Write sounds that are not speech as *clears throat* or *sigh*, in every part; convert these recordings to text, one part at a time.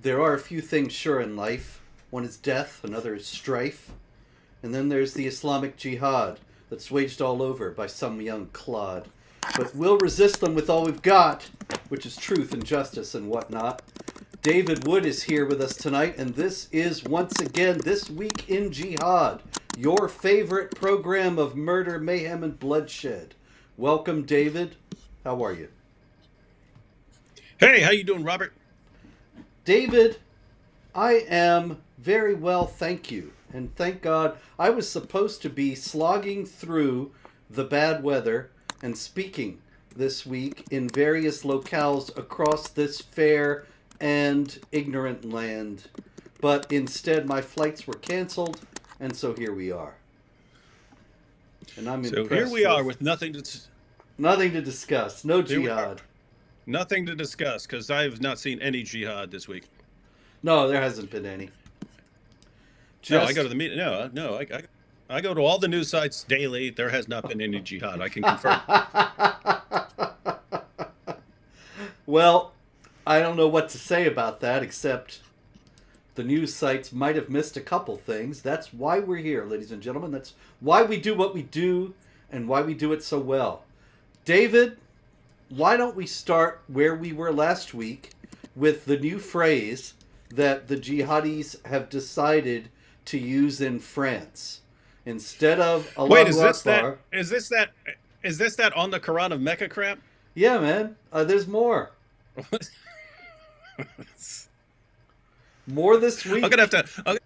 There are a few things sure in life. One is death, another is strife. And then there's the Islamic Jihad that's waged all over by some young clod. But we'll resist them with all we've got, which is truth and justice and whatnot. David Wood is here with us tonight, and this is once again This Week in Jihad, your favorite program of murder, mayhem, and bloodshed. Welcome, David. How are you? Hey, how you doing, Robert? David, I am very well, thank you. And thank God I was supposed to be slogging through the bad weather and speaking this week in various locales across this fair and ignorant land. But instead, my flights were canceled, and so here we are. And I'm so here we are with nothing to nothing to discuss. No jihad. Nothing to discuss because I have not seen any jihad this week. No, there hasn't been any. Just... No, I go to the meeting. No, no, I, I, I go to all the news sites daily. There has not been any jihad. I can confirm. *laughs* well, I don't know what to say about that except the news sites might have missed a couple things. That's why we're here, ladies and gentlemen. That's why we do what we do and why we do it so well. David, why don't we start where we were last week with the new phrase that the jihadis have decided to use in France instead of Allah Wait, is this that? Is this that? Is this that on the Quran of Mecca crap? Yeah, man. Uh, there's more. more this week. I'm gonna have to. I'm,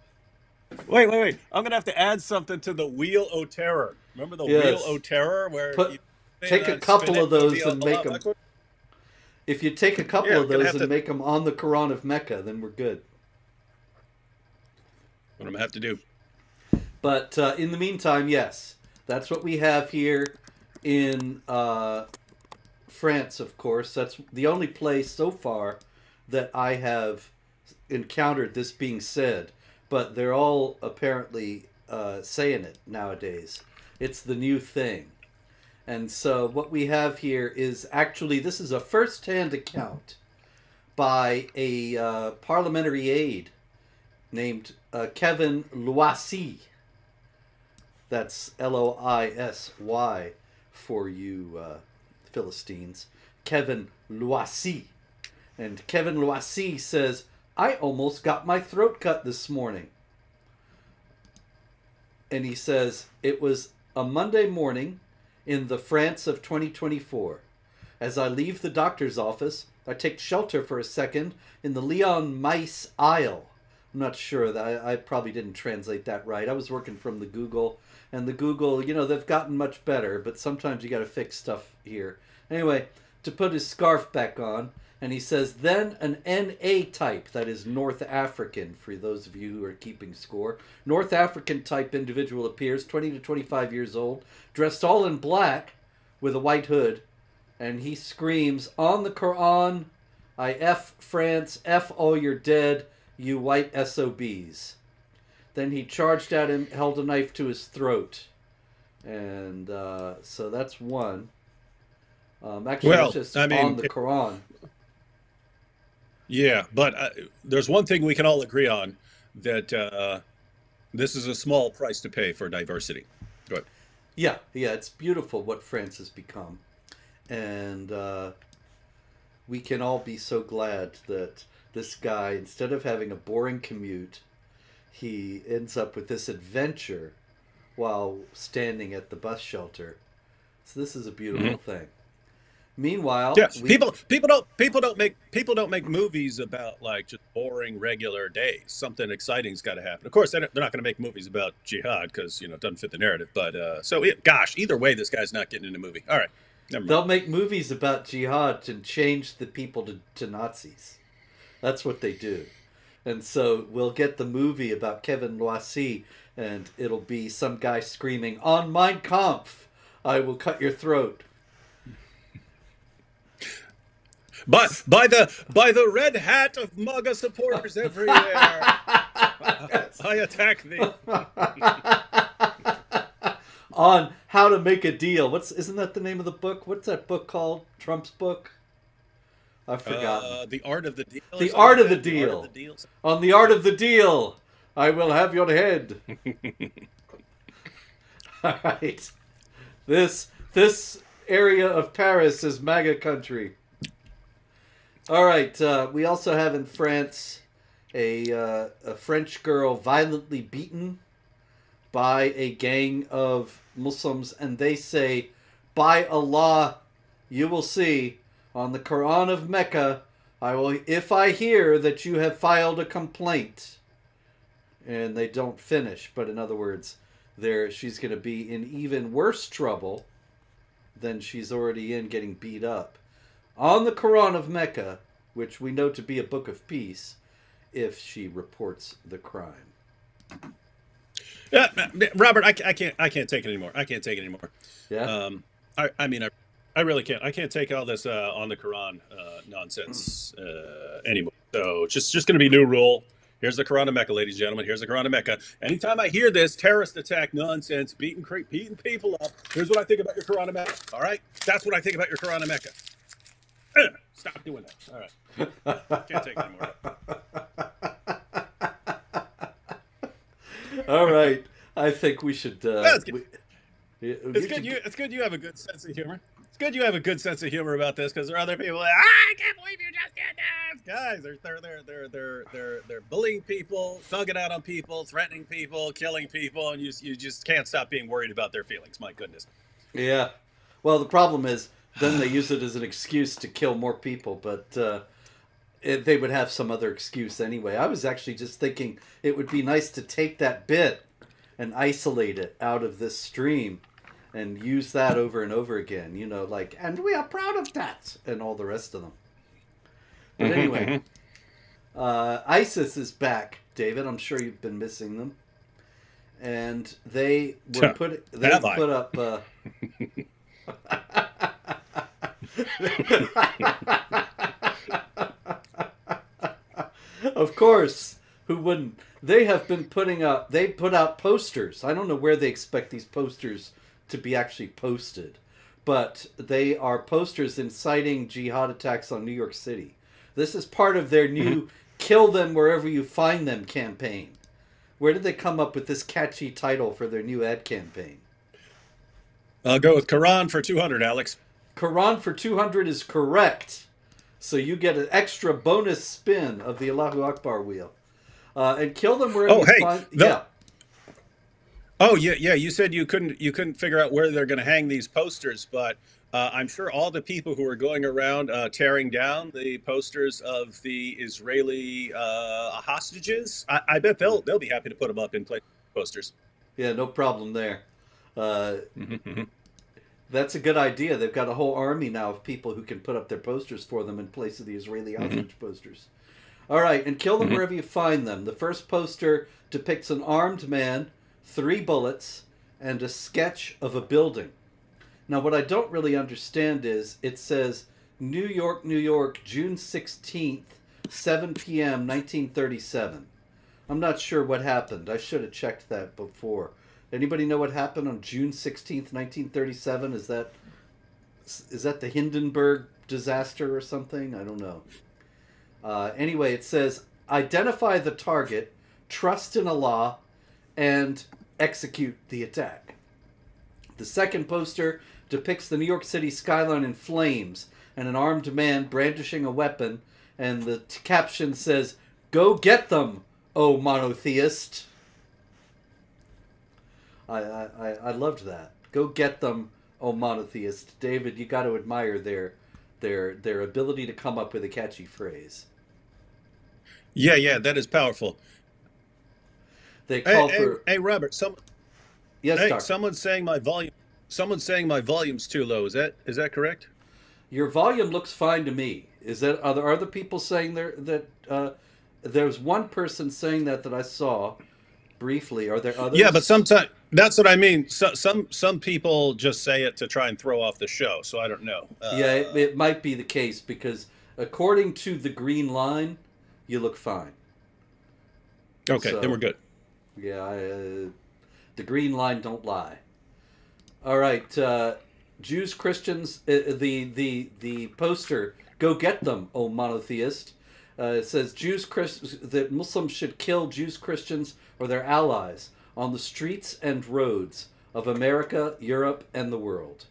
wait, wait, wait. I'm gonna have to add something to the Wheel o' Terror. Remember the yes. Wheel o' Terror, where Put, take a couple of those and make them. If you take a couple yeah, of those and to... make them on the Quran of Mecca, then we're good. What I'm gonna have to do. But uh, in the meantime, yes, that's what we have here in uh, France. Of course, that's the only place so far that I have encountered this being said. But they're all apparently uh, saying it nowadays. It's the new thing. And so what we have here is actually this is a first-hand account by a uh, parliamentary aide named uh, Kevin Loisy. That's L O I S Y for you uh, Philistines. Kevin Loisy. And Kevin Loisy says, I almost got my throat cut this morning. And he says, it was a Monday morning in the France of 2024. As I leave the doctor's office, I take shelter for a second in the Leon Mice aisle. I'm not sure that I, I, probably didn't translate that right. I was working from the Google, and the Google, you know, they've gotten much better, but sometimes you got to fix stuff here. Anyway, to put his scarf back on, and he says, then an NA type, that is North African, for those of you who are keeping score. North African type individual appears, 20 to 25 years old, dressed all in black with a white hood, and he screams, On the Quran, I F France, F all you're dead, you white SOBs. Then he charged at him, held a knife to his throat. And uh, so that's one. Um, actually, well, it's just I mean, on the Quran. Yeah, but uh, there's one thing we can all agree on that uh, this is a small price to pay for diversity. Go ahead. Yeah, yeah, it's beautiful what France has become, and uh, we can all be so glad that this guy, instead of having a boring commute, he ends up with this adventure while standing at the bus shelter. So this is a beautiful mm-hmm. thing. Meanwhile, yeah, we... people people don't people don't make people don't make movies about like just boring regular days. Something exciting's got to happen. Of course, they're not going to make movies about jihad because you know it doesn't fit the narrative. But uh, so it, gosh, either way, this guy's not getting in a movie. All right, they'll make movies about jihad and change the people to, to Nazis. That's what they do. And so we'll get the movie about Kevin Loisy, and it'll be some guy screaming, "On Mein Kampf, I will cut your throat." By by the by the red hat of MAGA supporters everywhere. *laughs* I attack thee. *laughs* On how to make a deal. What's isn't that the name of the book? What's that book called? Trump's book. I've forgotten. Uh, the art of the deal. The art of the deal. art of the deal. On the art of the deal, I will have your head. *laughs* All right. This this area of Paris is MAGA country. All right. Uh, we also have in France a uh, a French girl violently beaten by a gang of Muslims, and they say, "By Allah, you will see on the Quran of Mecca." I will if I hear that you have filed a complaint and they don't finish, but in other words, there she's going to be in even worse trouble than she's already in getting beat up. On the Quran of Mecca, which we know to be a book of peace, if she reports the crime. Yeah, Robert, I, I can't. I can't take it anymore. I can't take it anymore. Yeah. Um, I, I mean, I, I really can't. I can't take all this uh, on the Quran uh, nonsense uh, anymore. So it's just just going to be new rule. Here's the Quran of Mecca, ladies and gentlemen. Here's the Quran of Mecca. Anytime I hear this terrorist attack nonsense, beating beating people up, here's what I think about your Quran of Mecca. All right, that's what I think about your Quran of Mecca. *clears throat* Stop doing that. All right, *laughs* can't take anymore. All right. I think we should. Uh, That's good. we- Yeah, It's good you it's good you have a good sense of humor. It's good you have a good sense of humor about this because there are other people that ah, I can't believe you just did this. Guys, they're they're they're they're they're they're they're bullying people, thugging out on people, threatening people, killing people, and you you just can't stop being worried about their feelings. My goodness. Yeah. Well, the problem is then they use it as an excuse to kill more people, but uh, it, they would have some other excuse anyway. I was actually just thinking it would be nice to take that bit and isolate it out of this stream and use that over and over again. You know, like, and we are proud of that, and all the rest of them. But Mhm, anyway, uh, ISIS is back, David. I'm sure you've been missing them. And they were put they have I? put up uh, *laughs* of course, who wouldn't? They have been putting up. They put out posters. I don't know where they expect these posters to be actually posted, but they are posters inciting jihad attacks on New York City. This is part of their new mm-hmm. "Kill Them Wherever You Find Them" campaign. Where did they come up with this catchy title for their new ad campaign? I'll go with Quran for two hundred, Alex. Quran for 200 is correct. So you get an extra bonus spin of the Allahu Akbar wheel. Uh, and kill them wherever Oh, you hey, find. the- yeah. Oh yeah, yeah. You said you couldn't you couldn't figure out where they're going to hang these posters, but uh, I'm sure all the people who are going around uh, tearing down the posters of the Israeli uh, hostages, I, I bet they'll they'll be happy to put them up in place posters. Yeah, no problem there. Uh, *laughs* that's a good idea. They've got a whole army now of people who can put up their posters for them in place of the Israeli mm-hmm. hostage posters. All right, and kill them mm-hmm. wherever you find them. The first poster depicts an armed man, three bullets, and a sketch of a building. Now, what I don't really understand is it says New York, New York, June 16th, 7 p.m., 1937. I'm not sure what happened. I should have checked that before. Anybody know what happened on June 16th, 1937? Is that is that the Hindenburg disaster or something? I don't know. Uh, anyway, it says identify the target, trust in Allah, and execute the attack. The second poster depicts the New York City skyline in flames and an armed man brandishing a weapon, and the caption says, Go get them, O monotheist. I, I, I- loved that. Go get them, O monotheist. David, you got to admire their their their ability to come up with a catchy phrase. Yeah, yeah, that is powerful. They call hey, for hey, Robert, some yes, hey, Doctor. someone's saying my volume. Someone's saying my volume's too low. Is that is that correct? Your volume looks fine to me. Is that are there other people saying there that uh, there's one person saying that that I saw briefly? Are there others? Yeah, but sometimes that's what I mean. So, some some people just say it to try and throw off the show. So I don't know. Uh, yeah, it, it might be the case because according to the green line, you look fine. okay, so- then we're good. Yeah, uh, the green line don't lie. All right, uh, Jews, Christians. Uh, the the the poster Go get them, O monotheist. Uh, it says Jews, Christ- that Muslims should kill Jews, Christians, or their allies on the streets and roads of America, Europe, and the world.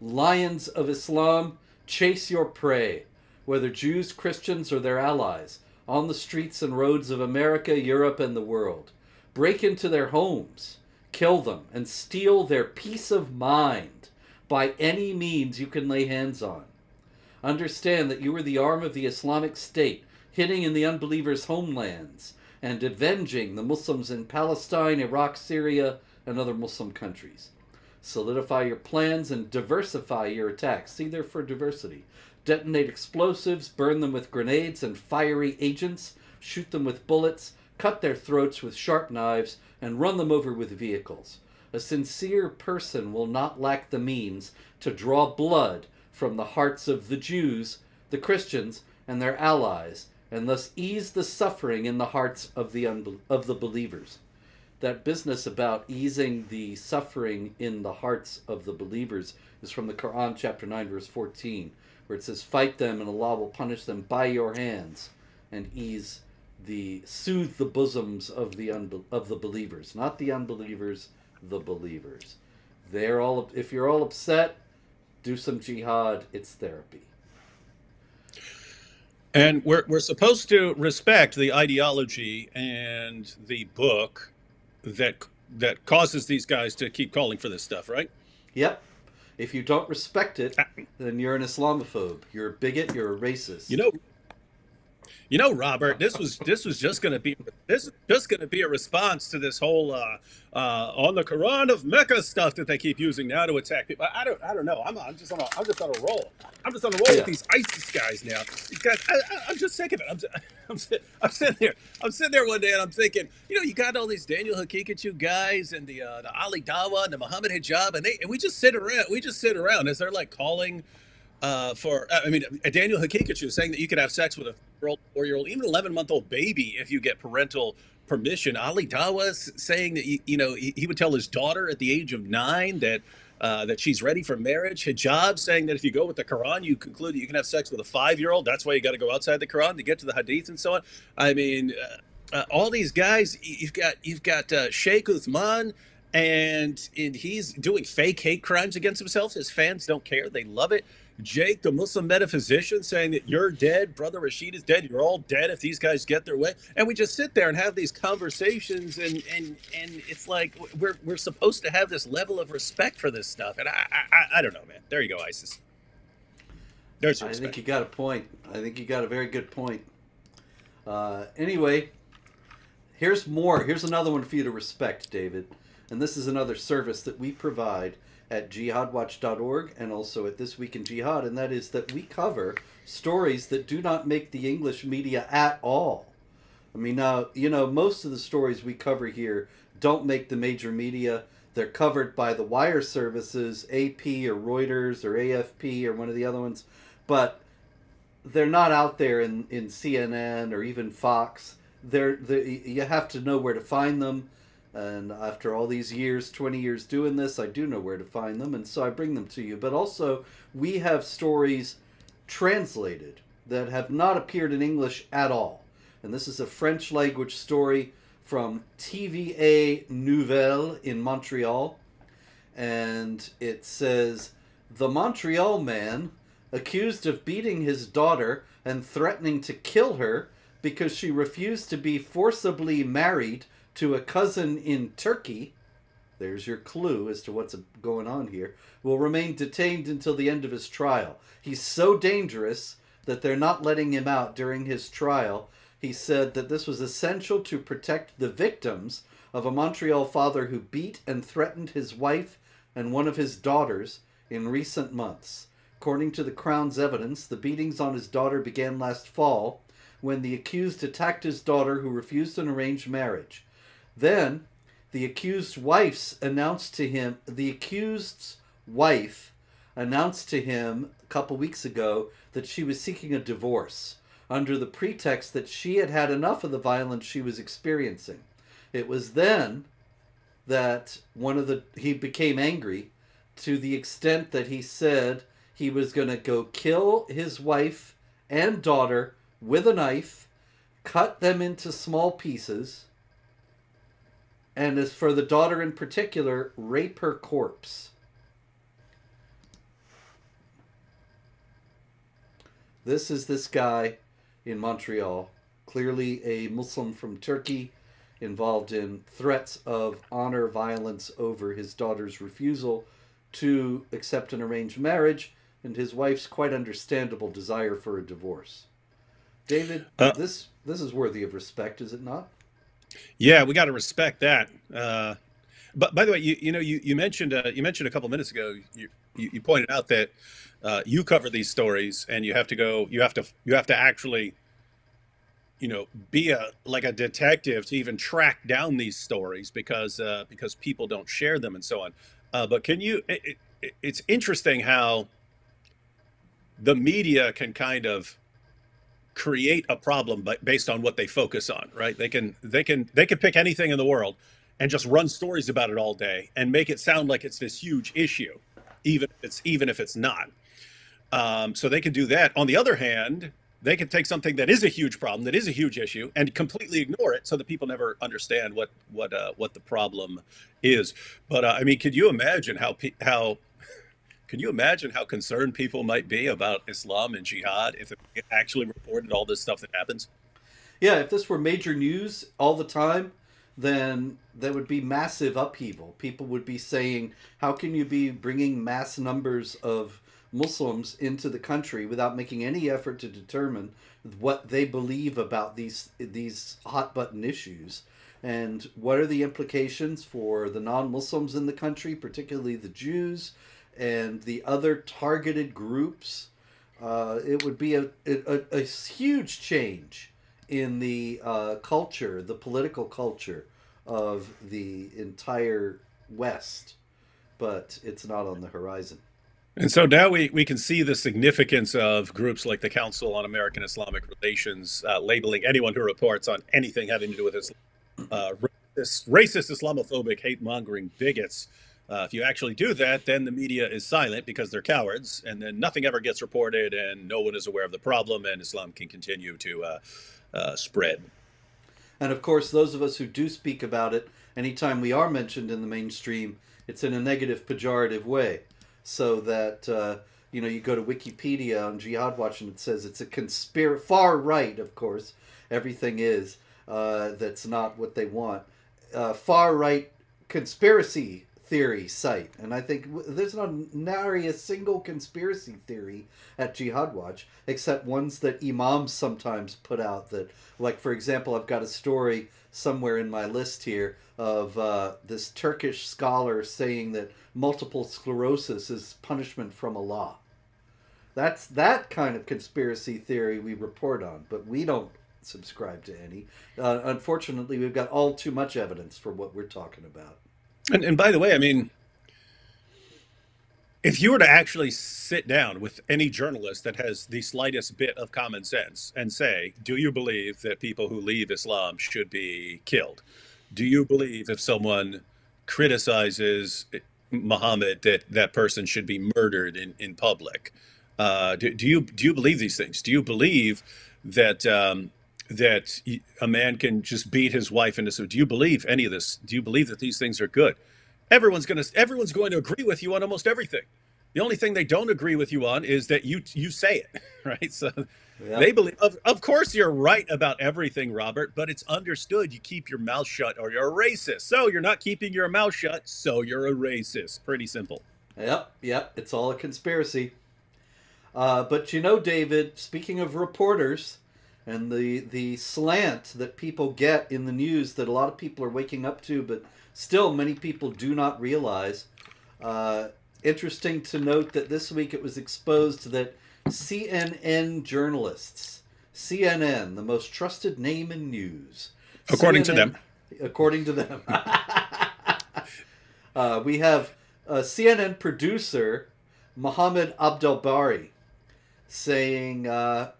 Lions of Islam, chase your prey, whether Jews, Christians, or their allies, on the streets and roads of America, Europe, and the world. Break into their homes, kill them, and steal their peace of mind by any means you can lay hands on. Understand that you are the arm of the Islamic State, hitting in the unbelievers' homelands and avenging the Muslims in Palestine, Iraq, Syria, and other Muslim countries. Solidify your plans and diversify your attacks. See there for diversity. Detonate explosives, burn them with grenades and fiery agents, shoot them with bullets, cut their throats with sharp knives, and run them over with vehicles. A sincere person will not lack the means to draw blood from the hearts of the Jews, the Christians, and their allies, and thus ease the suffering in the hearts of the of the believers. That business about easing the suffering in the hearts of the believers is from the Quran, chapter 9, verse 14, where it says, Fight them, and Allah will punish them by your hands and ease the soothe the bosoms of the unbe- of the believers, not the unbelievers, the believers. They're all if you're all upset, do some jihad. It's therapy. And we're, we're supposed to respect the ideology and the book that that causes these guys to keep calling for this stuff, right? Yep. If you don't respect it, uh, then you're an Islamophobe. You're a bigot. You're a racist. You know, you know, Robert, this was this was just going to be this is just going to be a response to this whole uh, uh, on the Quran of Mecca stuff that they keep using now to attack people. I don't I don't know. I'm, I'm just on a I'm just on a roll. I'm just on a roll Yeah. with these ISIS guys now. These guys, I, I, I'm just sick of it. I'm, *laughs* I'm, I'm sitting there. I'm sitting there one day and I'm thinking, you know, you got all these Daniel Haqiqatjou guys and the uh, the Ali Dawah and the Muhammad Hijab, and they and we just sit around. We just sit around as they're like calling uh, for I mean uh, Daniel Haqiqatjou saying that you could have sex with a four-year-old, even an eleven-month-old baby if you get parental permission. Ali Dawah's saying that you, know he, he would tell his daughter at the age of nine that. Uh, that she's ready for marriage. Hijab saying that if you go with the Quran, you conclude that you can have sex with a five-year-old. That's why you got to go outside the Quran to get to the Hadith and so on. I mean, uh, uh, all these guys. You've got you've got uh, Sheikh Uthman, and and he's doing fake hate crimes against himself. His fans don't care; they love it. Jake, the Muslim metaphysician, saying that you're dead, brother Rashid is dead. You're all dead if these guys get their way. And we just sit there and have these conversations, and and and it's like we're we're supposed to have this level of respect for this stuff. And I I, I don't know, man. There you go, ISIS. There's your I think you got a point. I think you got a very good point. Uh, anyway, here's more. Here's another one for you to respect, David. And this is another service that we provide at jihadwatch.org and also at This Week in Jihad, and that is that we cover stories that do not make the English media at all. I mean, now, you know, most of the stories we cover here don't make the major media. They're covered by the wire services, AP or Reuters or AFP or one of the other ones, but they're not out there in, in CNN or even Fox. They're, they you have to know where to find them. And after all these years, 20 years doing this, I do know where to find them, and so I bring them to you. But also, we have stories translated that have not appeared in English at all. And this is a French language story from TVA Nouvelles in Montreal. And it says The Montreal man accused of beating his daughter and threatening to kill her because she refused to be forcibly married to a cousin in Turkey. There's your clue as to what's going on here. Will remain detained until the end of his trial. He's so dangerous that they're not letting him out during his trial. He said that this was essential to protect the victims of a Montreal father who beat and threatened his wife and one of his daughters in recent months. According to the Crown's evidence, the beatings on his daughter began last fall when the accused attacked his daughter who refused an arranged marriage. Then, the accused's wife's announced to him, the accused's wife announced to him a couple weeks ago that she was seeking a divorce under the pretext that she had had enough of the violence she was experiencing. It was then that one of the he became angry to the extent that he said he was going to go kill his wife and daughter with a knife, cut them into small pieces, and as for the daughter in particular, rape her corpse. This is this guy in Montreal, clearly a Muslim from Turkey, involved in threats of honor violence over his daughter's refusal to accept an arranged marriage and his wife's quite understandable desire for a divorce. David, Uh, this this is worthy of respect, is it not? Yeah, we got to respect that. Uh, but by the way, you you know you you mentioned uh, you mentioned a couple minutes ago you you, you pointed out that uh, you cover these stories and you have to go you have to you have to actually you know be a like a detective to even track down these stories because uh, because people don't share them and so on. Uh, but can you? It, it, it's interesting how the media can kind of create a problem based on what they focus on right? They can they can they can pick anything in the world and just run stories about it all day and make it sound like it's this huge issue even if it's even if it's not. Um, so they can do that. On the other hand they can take something that is a huge problem that is a huge issue and completely ignore it so that people never understand what what uh, what the problem is. But uh, i mean could you imagine how how can you imagine how concerned people might be about Islam and jihad if it actually reported all this stuff that happens? Yeah, if this were major news all the time, then there would be massive upheaval. People would be saying, "How can you be bringing mass numbers of Muslims into the country without making any effort to determine what they believe about these these hot button issues?" And what are the implications for the non-Muslims in the country, particularly the Jews and the other targeted groups? Uh, it would be a, a, a huge change in the uh, culture, the political culture of the entire West, but it's not on the horizon. And so now we, we can see the significance of groups like the Council on American Islamic Relations uh, labeling anyone who reports on anything having to do with Islam, uh, racist, racist, Islamophobic, hate mongering bigots. Uh, if you actually do that, then the media is silent because they're cowards, and then nothing ever gets reported, and no one is aware of the problem, and Islam can continue to uh, uh, spread. And of course, those of us who do speak about it, anytime we are mentioned in the mainstream, it's in a negative, pejorative way. So that, uh, you know, you go to Wikipedia on Jihad Watch and it says it's a conspiracy, far right, of course, everything is, uh, that's not what they want. Uh, far right conspiracy theory site. And I think there's not nary a single conspiracy theory at Jihad Watch, except ones that imams sometimes put out. That, like, for example, I've got a story somewhere in my list here of uh, this Turkish scholar saying that multiple sclerosis is punishment from Allah. That's that kind of conspiracy theory we report on, but we don't subscribe to any. Uh, unfortunately, we've got all too much evidence for what we're talking about. And, and by the way, I mean, if you were to actually sit down with any journalist that has the slightest bit of common sense and say, Do you believe that people who leave Islam should be killed? Do you believe if someone criticizes Muhammad that that person should be murdered in, in public? Uh, do, do you do you believe these things? Do you believe that um, that a man can just beat his wife into so? Do you believe any of this? Do you believe that these things are good? Everyone's gonna everyone's going to agree with you on almost everything. The only thing they don't agree with you on is that you you say it, *laughs* right? So Yeah. they believe. Of, of course, you're right about everything, Robert. But it's understood you keep your mouth shut or you're a racist. So you're not keeping your mouth shut, so you're a racist. Pretty simple. Yep, yep, it's all a conspiracy. Uh, but you know, David, speaking of reporters and the the slant that people get in the news that a lot of people are waking up to, but still many people do not realize. Uh, interesting to note that this week it was exposed that CNN journalists, CNN, the most trusted name in news, According to them. according to them. *laughs* uh, we have a CNN producer, Mohammed Abdel Bari, saying uh,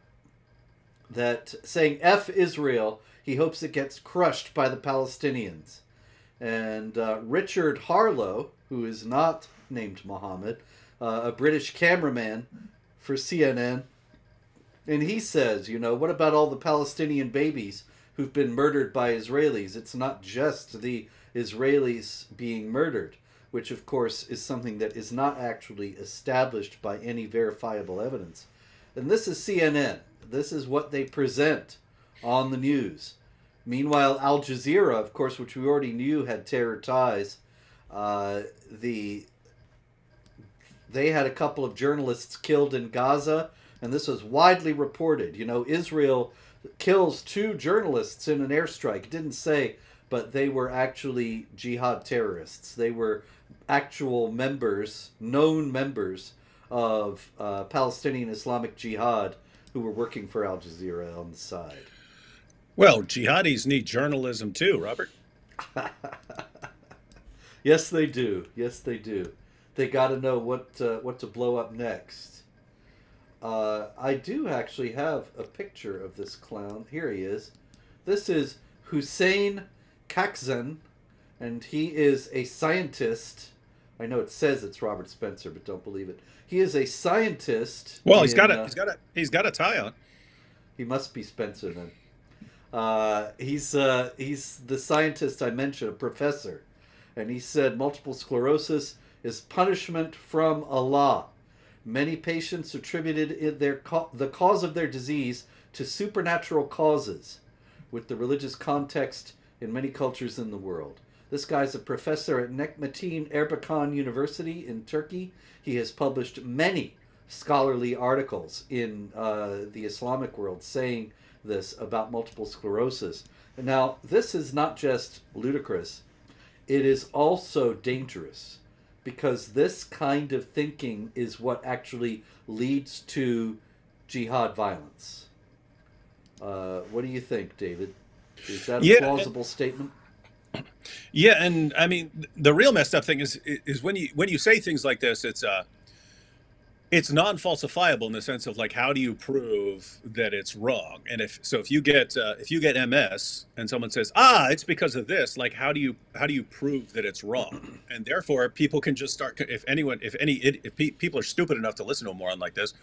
that saying "F Israel." He hopes it gets crushed by the Palestinians. And uh, Richard Harlow, who is not named Mohammed, uh, a British cameraman for CNN, And he says, you know, what about all the Palestinian babies who've been murdered by Israelis? It's not just the Israelis being murdered, which of course is something that is not actually established by any verifiable evidence. And this is CNN. This is what they present on the news. Meanwhile, Al Jazeera, of course, which we already knew had terror ties, uh, the they had a couple of journalists killed in Gaza, and this was widely reported. You know, Israel kills two journalists in an airstrike. Didn't say, but they were actually jihad terrorists. They were actual members, known members of uh, Palestinian Islamic Jihad who were working for Al Jazeera on the side. Well, jihadis need journalism too, Robert. *laughs* yes, they do. Yes, they do. They got to know what uh, what to blow up next. Uh, I do actually have a picture of this clown. Here he is. This is Hussein Khakzan, and he is a scientist. I know it says it's Robert Spencer, but don't believe it. He is a scientist. Well, he's in, got a uh, he's got a he's got a tie on. He must be Spencer then. Uh, he's uh, he's the scientist I mentioned, a professor, and he said multiple sclerosis is punishment from Allah. Many patients attributed their the cause of their disease to supernatural causes, with the religious context in many cultures in the world. This guy's a professor at Necmettin Erbakan University in Turkey. He has published many scholarly articles in uh, the Islamic world saying this about multiple sclerosis. Now, this is not just ludicrous, it is also dangerous because this kind of thinking is what actually leads to jihad violence. Uh, what do you think, David? Is that a yeah, plausible statement? Yeah, and I mean the real messed up thing is is when you when you say things like this, it's uh it's non-falsifiable in the sense of like how do you prove that it's wrong? And if so if you get uh, if you get ms and someone says ah it's because of this like how do you how do you prove that it's wrong? *clears throat* And therefore people can just start if anyone if any if people are stupid enough to listen to a moron like this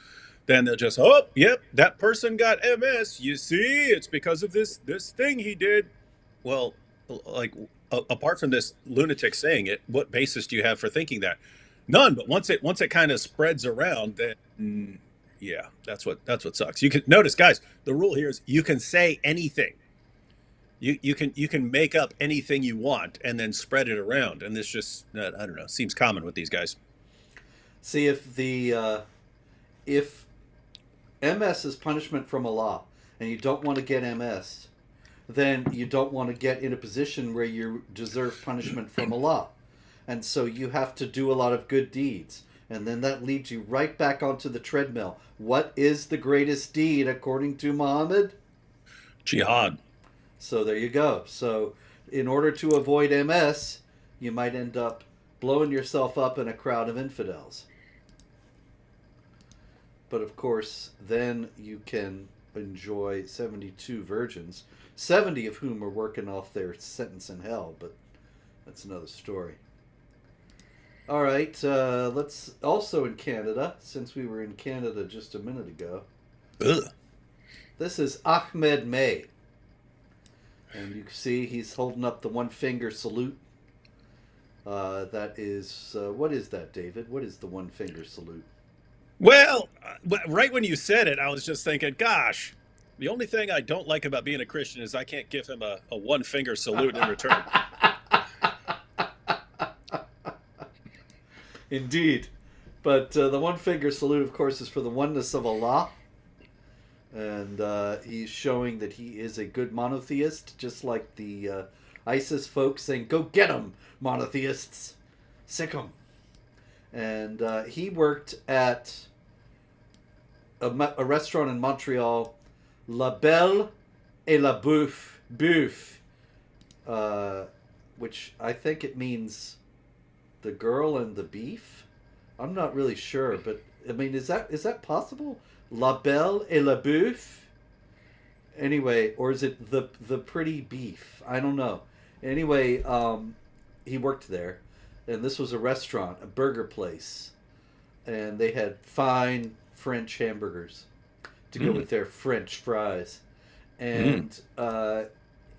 then they'll just oh yep that person got ms you see it's because of this this thing he did. Well like apart from this lunatic saying it what basis do you have for thinking that None, but once it once it kind of spreads around, then mm, yeah, that's what that's what sucks. You can notice, guys. The rule here is you can say anything. You you can you can make up anything you want and then spread it around, and this just I don't know seems common with these guys. See if the uh, if MS is punishment from Allah, and you don't want to get MS, then you don't want to get in a position where you deserve punishment from Allah and so you have to do a lot of good deeds. And then that leads you right back onto the treadmill. What is the greatest deed according to muhammad? Jihad. So there you go. So in order to avoid ms you might end up blowing yourself up in a crowd of infidels. But of course then you can enjoy 72 virgins 70 of whom are working off their sentence in hell but that's another story all right, uh, let's also in Canada, since we were in Canada just a minute ago. Ugh. This is Ahmed May. And you can see he's holding up the one finger salute. Uh, that is, uh, what is that, David? What is the one finger salute? Well, uh, right when you said it, I was just thinking, gosh, the only thing I don't like about being a Christian is I can't give him a, a one finger salute in return. Indeed. But uh, the one finger salute, of course, is for the oneness of Allah. And uh, he's showing that he is a good monotheist, just like the uh, ISIS folks saying, Go get them, monotheists. Sick them. And uh, he worked at a, a, restaurant in Montreal, La Belle et la Bouffe, Bouffe uh, which I think it means the girl and the beef. I'm not really sure, but I mean, is that is that possible? La Belle et la Bouffe. Anyway, or is it the the pretty beef? I don't know. Anyway, um, he worked there, and this was a restaurant, a burger place, and they had fine French hamburgers. To go Mm. with their French fries, and uh,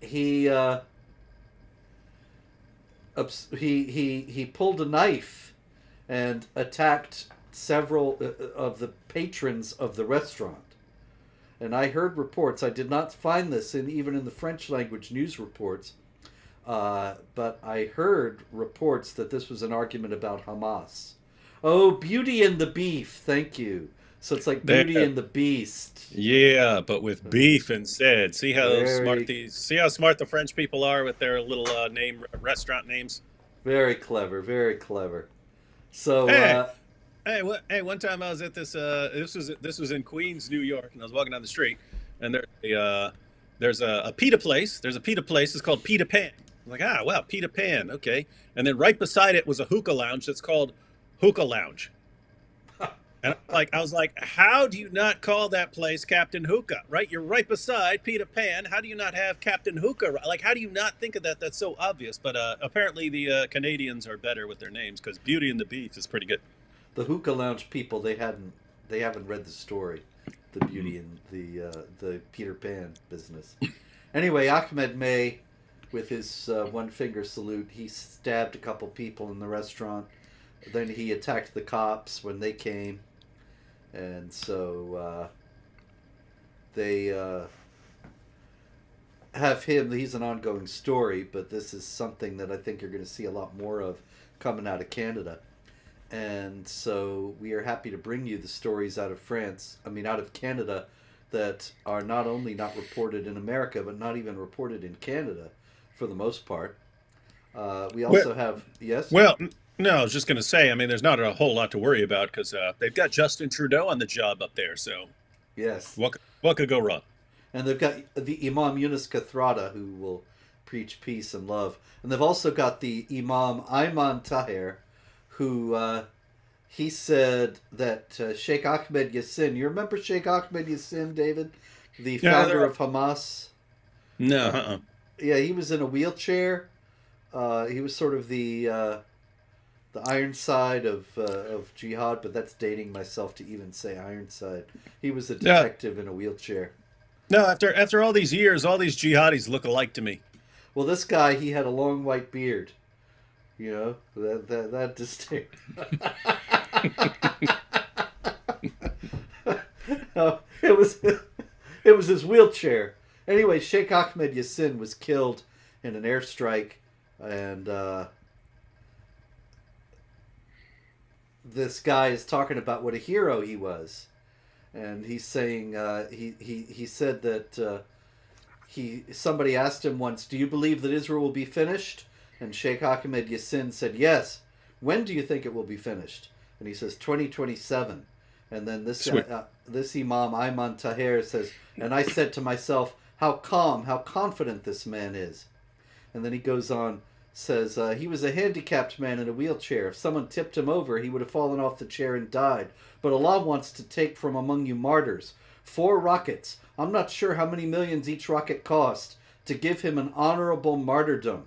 he uh, ups- he he he pulled a knife and attacked several uh, of the patrons of the restaurant. And I heard reports. I did not find this in even in the French language news reports, uh, but I heard reports that this was an argument about Hamas. Oh, Beauty and the Beef. Thank you. So it's like. Beauty and the Beast. Yeah, but with beef instead. See how Very- smart these. See how smart the French people are with their little uh, name restaurant names. Very clever. Very clever. So Hey. uh, Hey, what, hey! One time I was at this. Uh, this was this was in Queens, New York, and I was walking down the street, and there, a, uh, there's a, a pita place. There's a pita place. It's called Pita Pan. I'm like, ah, wow, Pita Pan, okay. And then right beside it was a hookah lounge that's called Hookah Lounge. And like, I was like, how do you not call that place Captain Hookah? Right? You're right beside Peter Pan. How do you not have Captain Hookah? Like, how do you not think of that? That's so obvious. But uh, apparently, the uh, Canadians are better with their names because Beauty and the Beef is pretty good. the hookah lounge people they hadn't they haven't read the story the beauty and the uh, the peter pan business anyway ahmed may with his uh, one finger salute he stabbed a couple people in the restaurant then he attacked the cops when they came and so uh, they uh, have him he's an ongoing story but this is something that i think you're going to see a lot more of coming out of canada and so we are happy to bring you the stories out of France, I mean, out of Canada, that are not only not reported in America, but not even reported in Canada for the most part. Uh, we also have, yes? Well, no, I was just going to say, I mean, there's not a whole lot to worry about because uh, they've got Justin Trudeau on the job up there. So yes. what, could- what could go wrong? And they've got the Imam Yunus Kathrada, who will preach peace and love. And they've also got the Imam Ayman Taher, who uh, he said that uh, Sheikh Ahmed Yassin, you remember Sheikh Ahmed Yassin, David? The Yeah, founder of Hamas? No, uh-uh. Yeah, he was in a wheelchair. Uh, he was sort of the the Ironside of uh, of jihad, but that's dating myself to even say Ironside. He was a Yeah. detective in a wheelchair. no. After after all these years, all these jihadis look alike to me. Well, this guy he had a long white beard. You know that that that distinct. no, *laughs* it was it was his wheelchair. Anyway, Sheikh Ahmed Yassin was killed in an airstrike, and uh, this guy is talking about what a hero he was, and he's saying uh, he he he said that. Uh, he somebody asked him once, "Do you believe that Israel will be finished?" And Sheikh Ahmed Yassin said, "Yes." When do you think it will be finished? And he says, "2027." And then this Sweet. uh, this Imam Ayman Taher says, "And I said to myself, how calm, how confident this man is." And then he goes on, says uh, he was a handicapped man in a wheelchair. If someone tipped him over, he would have fallen off the chair and died. But Allah wants to take from among you martyrs. Four rockets. I'm not sure how many millions each rocket cost to give him an honorable martyrdom.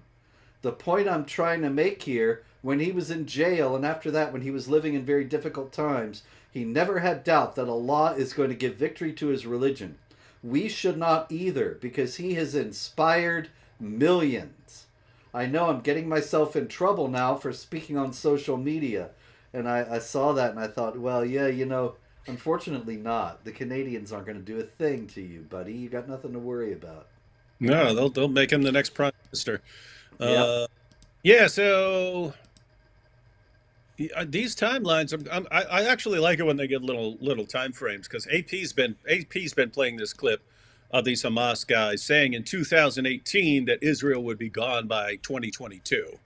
The point I'm trying to make here, when he was in jail and after that when he was living in very difficult times, he never had doubt that Allah is going to give victory to his religion. We should not either, because he has inspired millions. I know I'm getting myself in trouble now for speaking on social media. And I, I saw that and I thought, well, yeah, you know, unfortunately not. The Canadians aren't going to do a thing to you, buddy. You got nothing to worry about. No, they'll they'll make him the next prime minister. Yep. Uh, yeah. So these timelines, I'm, I'm, I I actually like it when they get little little time frames because AP's been AP's been playing this clip of these Hamas guys saying in 2018 that Israel would be gone by 2022.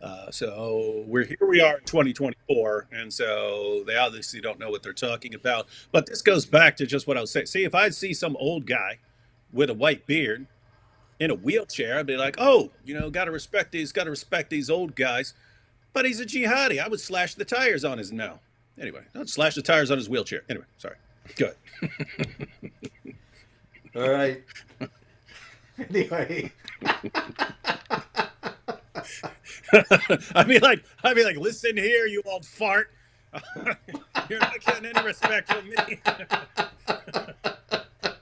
Uh, so we're here we are in 2024, and so they obviously don't know what they're talking about. But this goes back to just what I was saying. See, if I see some old guy with a white beard in a wheelchair, I'd be like, oh, you know, got to respect these, got to respect these old guys. But he's a jihadi. I would slash the tires on his no. Anyway, I'd slash the tires on his wheelchair. Anyway, sorry. Go ahead. *laughs* All right. *laughs* anyway, *laughs* I'd be like, I'd be like, listen here, you old fart. *laughs* You're not getting any respect from me.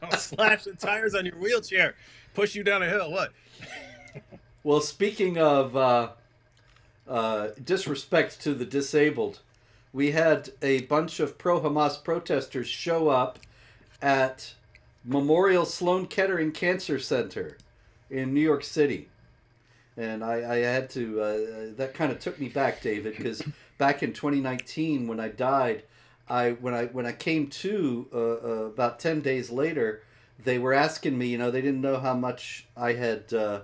I'll slash the tires on your wheelchair, push you down a hill. What? well, speaking of uh, uh, disrespect to the disabled, we had a bunch of pro Hamas protesters show up at Memorial Sloan Kettering Cancer Center in New York City. And I, I had to, uh, that kind of took me back, David, because *laughs* back in 2019 when I died, I when I when I came to uh, uh, about 10 days later, they were asking me, you know, they didn't know how much I had uh,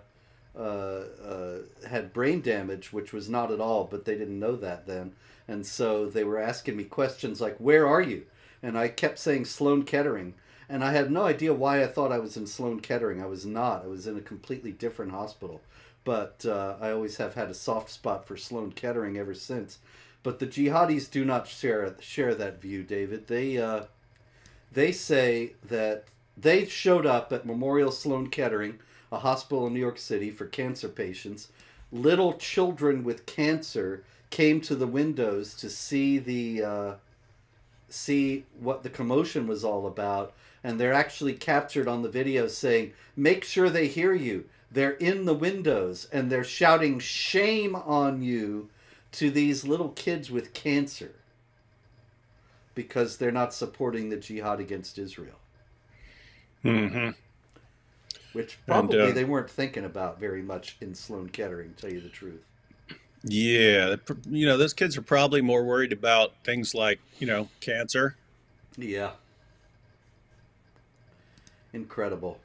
uh, uh, had brain damage, which was not at all, but they didn't know that then. And so they were asking me questions like, "Where are you?" And I kept saying Sloan Kettering, and I had no idea why I thought I was in Sloan Kettering. I was not. I was in a completely different hospital. But uh, I always have had a soft spot for Sloan Kettering ever since. But the jihadis do not share share that view, David. They uh, they say that they showed up at Memorial Sloan Kettering, a hospital in New York City for cancer patients. Little children with cancer came to the windows to see the uh, see what the commotion was all about, and they're actually captured on the video saying, "Make sure they hear you." They're in the windows and they're shouting "Shame on you!" to these little kids with cancer because they're not supporting the jihad against Israel. Mm-hmm. Which probably and, uh, they weren't thinking about very much in Sloan Kettering, tell you the truth. Yeah, you know, those kids are probably more worried about things like, you know, cancer. Yeah. Incredible.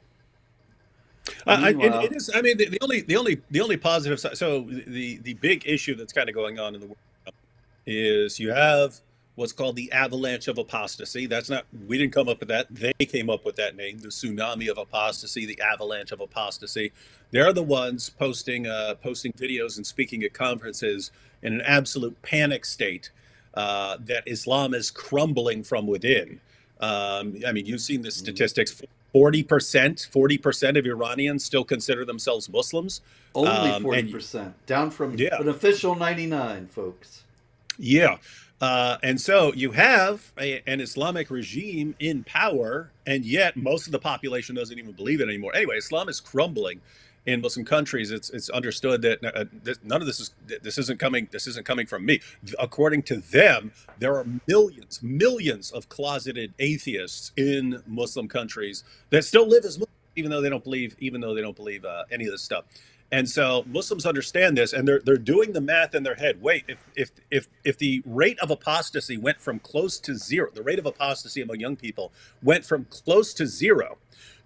I, it, it is. I mean, the, the, only, the only, the only positive. Side, so the the big issue that's kind of going on in the world is you have what's called the avalanche of apostasy. That's not we didn't come up with that. They came up with that name, the tsunami of apostasy, the avalanche of apostasy. They're the ones posting uh, posting videos and speaking at conferences in an absolute panic state uh, that Islam is crumbling from within. Um, I mean, you've seen the mm-hmm. statistics. 40%, 40% of Iranians still consider themselves Muslims. Only um, 40%, and, down from yeah. an official 99, folks. Yeah. Uh, and so you have a, an Islamic regime in power, and yet most of the population doesn't even believe it anymore. Anyway, Islam is crumbling in Muslim countries. It's it's understood that uh, this, none of this is this isn't coming this isn't coming from me. According to them, there are millions millions of closeted atheists in Muslim countries that still live as Muslims, even though they don't believe even though they don't believe uh, any of this stuff. And so Muslims understand this, and they're they're doing the math in their head. Wait, if if if if the rate of apostasy went from close to zero, the rate of apostasy among young people went from close to zero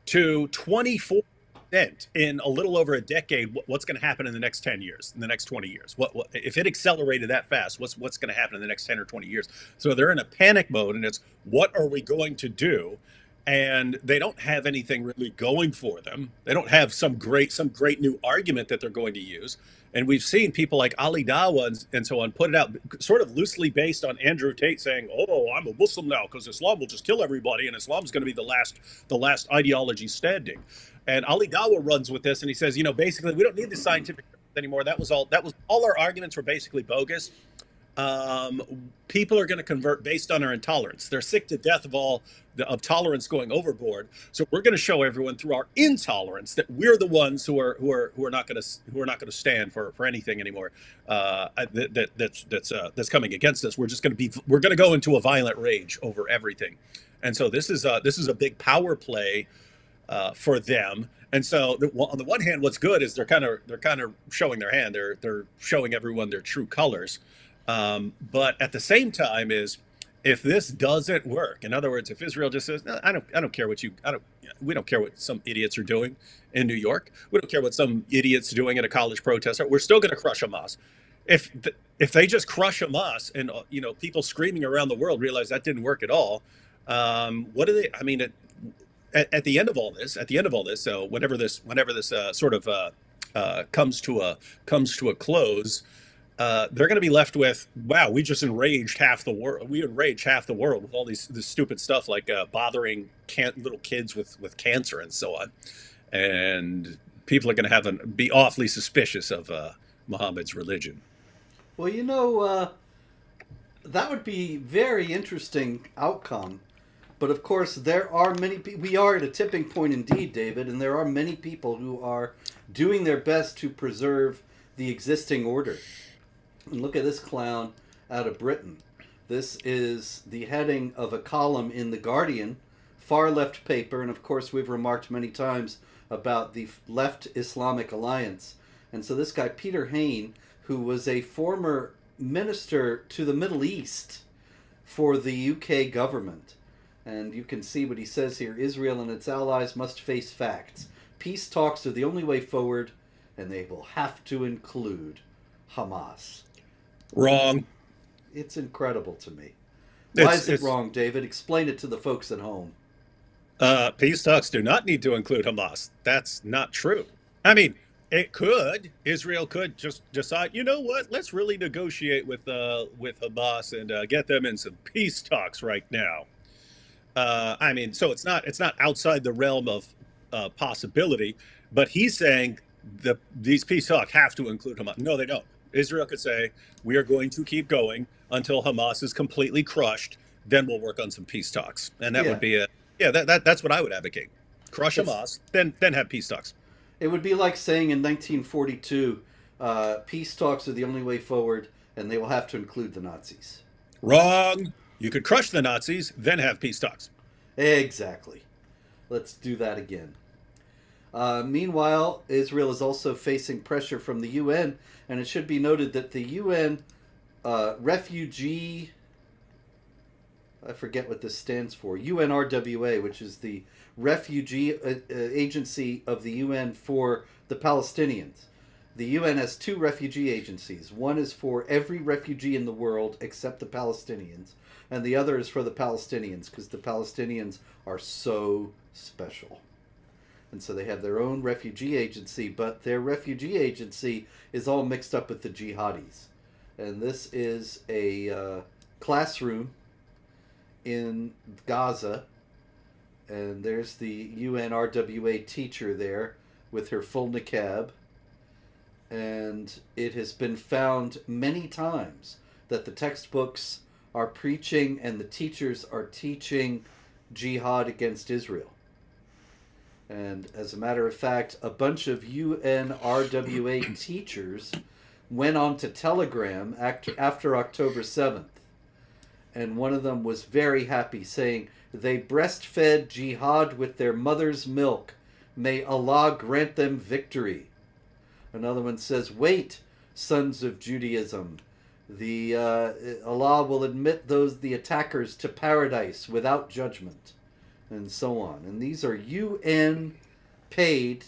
to 24 percent in a little over a decade. What's going to happen in the next 10 years, in the next 20 years? What, what if it accelerated that fast? What's what's going to happen in the next 10 or 20 years? So they're in a panic mode, and it's what are we going to do? and they don't have anything really going for them. They don't have some great some great new argument that they're going to use. And we've seen people like Ali Dawah and, so on put it out sort of loosely based on Andrew Tate saying, "Oh, I'm a Muslim now because Islam will just kill everybody and Islam is going to be the last the last ideology standing." And Ali Dawah runs with this and he says, "You know, basically we don't need the scientific anymore. That was all that was all our arguments were basically bogus um, people are going to convert based on our intolerance. They're sick to death of all the, of tolerance going overboard. So we're going to show everyone through our intolerance that we're the ones who are who are who are not going to who are not going to stand for for anything anymore. Uh, that, that that's that's uh, that's coming against us. We're just going to be we're going to go into a violent rage over everything. And so this is a, this is a big power play uh, for them. And so, the, on the one hand, what's good is they're kind of they're kind of showing their hand. They're they're showing everyone their true colors. Um, but at the same time, is if this doesn't work, in other words, if Israel just says, no, I don't, I don't care what you, I don't, we don't care what some idiots are doing in New York. We don't care what some idiots doing at a college protest. We're still going to crush Hamas. If if they just crush Hamas and uh, you know people screaming around the world realize that didn't work at all, um, what do they? I mean, at, at, at, the end of all this, at the end of all this, so whenever this, whenever this uh, sort of uh, uh, comes to a comes to a close, uh, they're going to be left with, wow, we just enraged half the world. We enraged half the world with all these this stupid stuff like uh, bothering little kids with with cancer and so on, and people are going to have an, be awfully suspicious of uh, Muhammad's religion. Well, you know, uh, that would be very interesting outcome But of course, there are many. We are at a tipping point indeed, David, and there are many people who are doing their best to preserve the existing order. And look at this clown out of Britain. This is the heading of a column in The Guardian, far left paper, and of course, we've remarked many times about the left Islamic alliance. And so, this guy, Peter Hain, who was a former minister to the Middle East for the UK government, and you can see what he says here Israel and its allies must face facts. Peace talks are the only way forward, and they will have to include Hamas. Wrong. It's incredible to me. Why It's- is it wrong, David? Explain it to the folks at home. Uh, peace talks do not need to include Hamas. That's not true. I mean, it could. Israel could just decide, you know what? Let's really negotiate with uh, with Hamas and uh, get them in some peace talks right now. Uh, I mean, so it's not it's not outside the realm of uh, possibility. But he's saying the these peace talks have to include Hamas. No, they don't. Israel could say we are going to keep going until Hamas is completely crushed. Then we'll work on some peace talks, and that Yeah. would be a yeah. That, that that's what I would advocate. Crush It's- Hamas, then then have peace talks. It would be like saying in 1942, uh, peace talks are the only way forward, and they will have to include the Nazis. Wrong. You could crush the Nazis, then have peace talks. Exactly. Let's do that again. Uh, meanwhile, Israel is also facing pressure from the UN, and it should be noted that the UN uh, refugee. I forget what this stands for. UNRWA, which is the refugee uh, uh, agency of the UN for the Palestinians. The UN has two refugee agencies. One is for every refugee in the world except the Palestinians, and the other is for the Palestinians because the Palestinians are so special. And so they have their own refugee agency, but their refugee agency is all mixed up with the jihadis. And this is a uh, classroom in Gaza, and there's the UNRWA teacher there with her full niqab. And it has been found many times that the textbooks are preaching and the teachers are teaching jihad against Israel. And as a matter of fact, a bunch of UNRWA *coughs* teachers went on to Telegram act- after October 7th. And one of them was very happy, saying, They breastfed jihad with their mother's milk. May Allah grant them victory. Another one says, Wait, sons of Judaism. The uh, Allah will admit those the attackers to paradise without judgment, and so on. And these are UN paid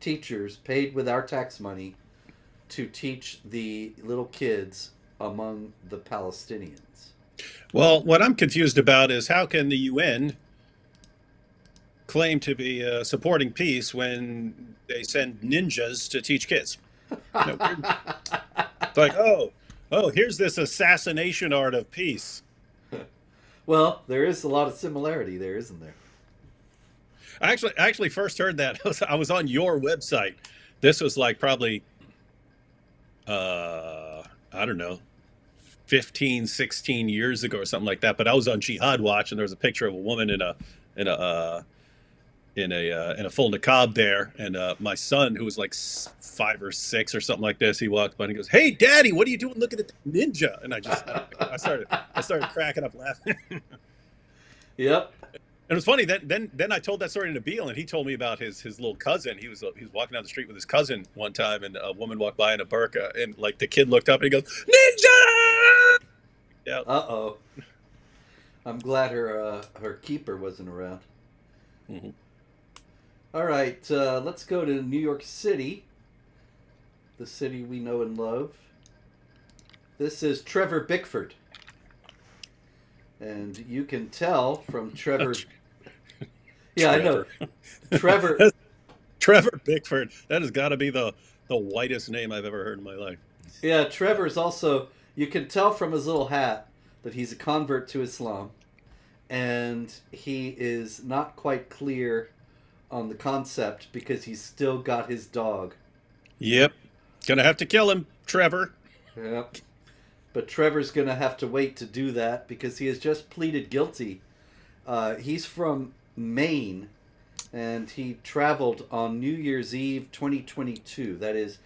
teachers, paid with our tax money, to teach the little kids among the Palestinians. Well, what I'm confused about is how can the UN claim to be uh, supporting peace when they send ninjas to teach kids? *laughs* You know, it's like, oh, oh, here's this assassination art of peace. Well, there is a lot of similarity there, isn't there? I actually, I actually first heard that *laughs* I was, on your website. This was like probably, uh, I don't know, 15, 16 years ago or something like that. But I was on Jihad Watch, and there was a picture of a woman in a in a uh, in a uh, in a full niqab there, and uh, my son, who was like five or six or something like this, he walked by and he goes, "Hey, Daddy, what are you doing looking at the ninja?" And I just, I started, I started cracking up laughing. *laughs* Yep. And it was funny. Then, then, then I told that story to Nabil, and he told me about his his little cousin. He was uh, he was walking down the street with his cousin one time, and a woman walked by in a burqa, and like the kid looked up and he goes, "Ninja!" Yeah, Uh oh. I'm glad her uh, her keeper wasn't around. Mhm. All right, uh, let's go to New York City, the city we know and love. This is Trevor Bickford. And you can tell from Trevor. *laughs* yeah, I know. Trevor. Trevor *laughs* Bickford. That has got to be the the whitest name I've ever heard in my life. Yeah, Trevor's also. You can tell from his little hat that he's a convert to Islam, and he is not quite clear on the concept because he's still got his dog. Yep, gonna have to kill him, Trevor. Yep. But Trevor's going to have to wait to do that because he has just pleaded guilty Uh, he's from Maine, and he traveled on New Year's Eve 2022. That is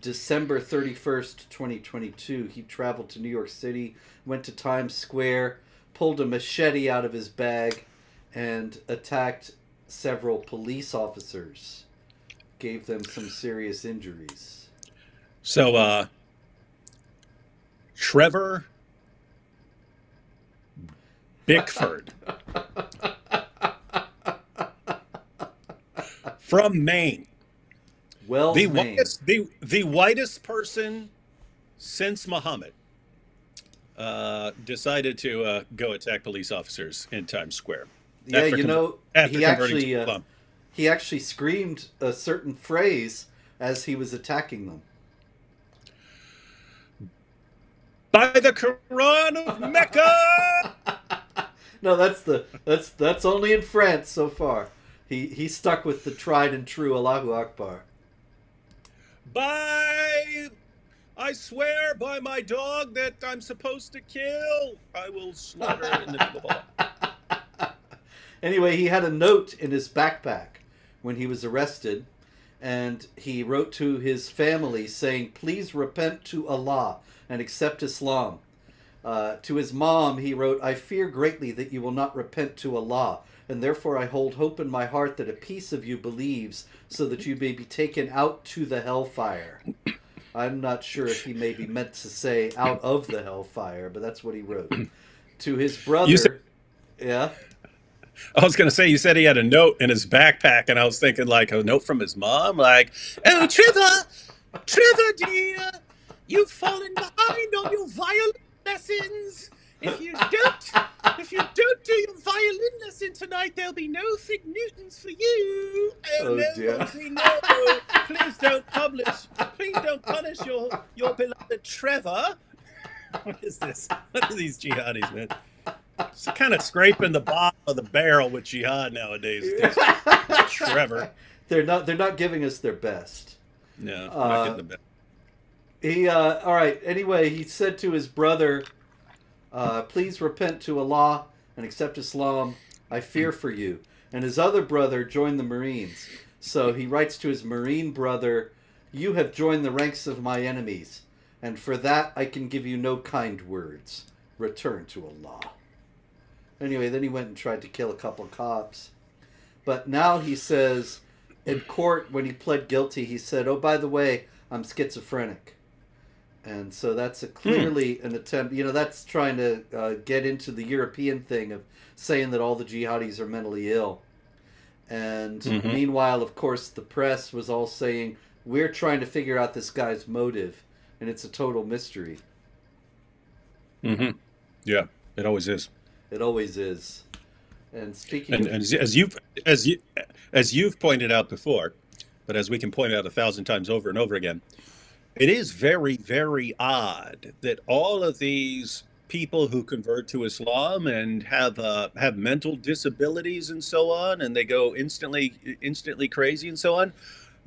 December 31st, 2022. He traveled to New York City, went to Times Square, pulled a machete out of his bag, and attacked several police officers. Gave them some serious injuries. So, uh, Trevor Bickford *laughs* from Maine. Well, the Maine. whitest, the the whitest person since Muhammad uh, decided to uh, go attack police officers in Times Square. Yeah, you know, he actually uh, he actually screamed a certain phrase as he was attacking them. by the Quran of Mecca. *laughs* No, that's the that's that's only in France so far. He he stuck with the tried and true Allahu Akbar. by, I swear by my dog that I'm supposed to kill, I will slaughter in the *laughs* Allah. Anyway, he had a note in his backpack when he was arrested, and he wrote to his family saying, "Please repent to Allah and accept Islam." Uh, to his mom, he wrote, "I fear greatly that you will not repent to Allah, and therefore I hold hope in my heart that a piece of you believes, so that you may be taken out to the hellfire." *coughs* I'm not sure if he may be meant to say out of the hellfire, but that's what he wrote. to his brother, said- yeah. *laughs* I was going to say, you said he had a note in his backpack, and I was thinking, like, a note from his mom, like, oh, *laughs* Trevor, Trevor, dear, you've fallen behind on your violin lessons. If you don't, if you don't do your violin lesson tonight, there'll be no Fig Newtons for you. Oh, Oh, no, dear. No! Please don't publish. Please don't punish your your beloved Trevor. *laughs* What is this? What are these jihadis, man? It's kind of scraping the bottom of the barrel with jihad nowadays. Trevor. *laughs* They're not. They're not giving us their best. No, Uh, not getting the best. He. Uh, all right. Anyway, he said to his brother, uh, "Please repent to Allah and accept Islam. I fear for you." And his other brother joined the Marines. So he writes to his Marine brother, "You have joined the ranks of my enemies, and for that I can give you no kind words. Return to Allah." Anyway, then he went and tried to kill a couple cops. But now he says, in court, when he pled guilty, he said, Oh, by the way, I'm schizophrenic. And so that's a clearly an attempt, you know, that's trying to uh, get into the European thing of saying that all the jihadis are mentally ill. And Mhm. meanwhile, of course, the press was all saying, We're trying to figure out this guy's motive, and it's a total mystery. hmm Yeah, it always is. It always is. And speaking And, of and as- you've as you as you've pointed out before, but as we can point out a thousand times over and over again, it is very very odd that all of these people who convert to Islam and have uh, have mental disabilities and so on, and they go instantly instantly crazy and so on,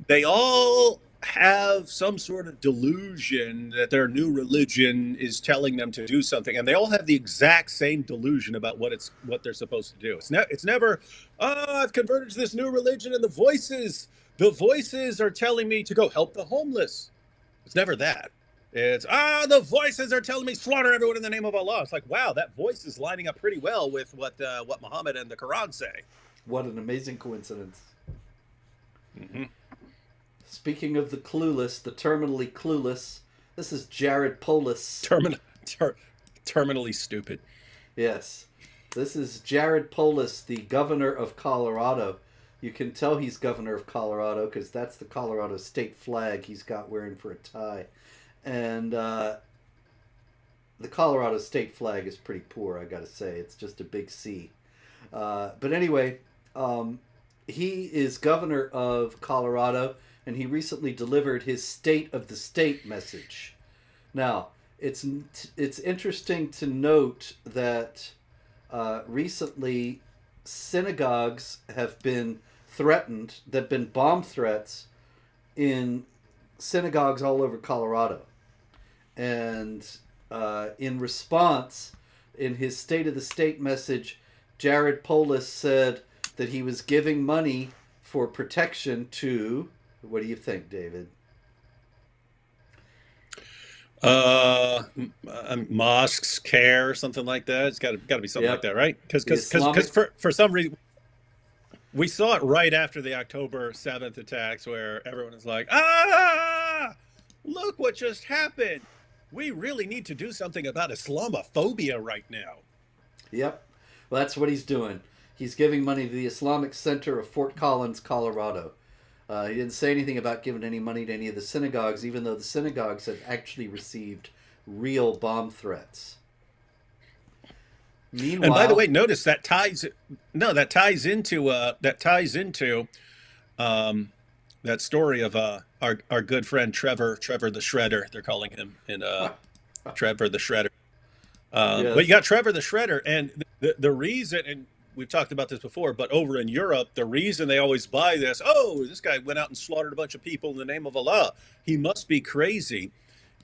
they all have some sort of delusion that their new religion is telling them to do something and they all have the exact same delusion about what it's what they're supposed to do. It's, ne- it's never oh i've converted to this new religion and the voices the voices are telling me to go help the homeless. It's never that. It's ah the voices are telling me slaughter everyone in the name of allah. It's like wow that voice is lining up pretty well with what uh, what muhammad and the quran say. What an amazing coincidence. hmm Speaking of the clueless, the terminally clueless, this is Jared Polis. Termin- ter- terminally stupid Yes. This is Jared Polis, the governor of Colorado. You can tell he's governor of Colorado because that's the Colorado state flag he's got wearing for a tie. And uh, the Colorado state flag is pretty poor, I gotta say. It's just a big C. Uh, but anyway, um, he is governor of Colorado, and he recently delivered his State of the State message. Now, it's it's interesting to note that uh, recently synagogues have been threatened. There've been bomb threats in synagogues all over Colorado, and uh, in response, in his State of the State message, Jared Polis said that he was giving money for protection to. What do you think, David? Uh, mosques, CAIR, something like that. It's got to got to be something Yep. like that, right? Because The because for for some reason we saw it right after the October seventh attacks, where everyone is like, "Ah, look what just happened! We really need to do something about Islamophobia right now." Yep. Well, that's what he's doing. He's giving money to the Islamic Center of Fort Collins, Colorado. Uh, he didn't say anything about giving any money to any of the synagogues, even though the synagogues have actually received real bomb threats. Meanwhile, And by the way, notice that ties no, that ties into uh that ties into um that story of uh our our good friend Trevor Trevor the Shredder they're calling him in uh *laughs* Trevor the Shredder. Um, Yes. But you got Trevor the Shredder, and the the reason and we've talked about this before, but over in Europe, the reason they always buy this, oh, this guy went out and slaughtered a bunch of people in the name of Allah, he must be crazy,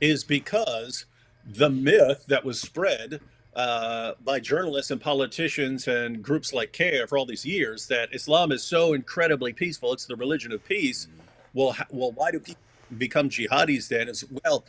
is because the myth that was spread uh, by journalists and politicians and groups like CAIR for all these years that Islam is so incredibly peaceful. It's the religion of peace. Well, well, why do people become jihadis then? Is well,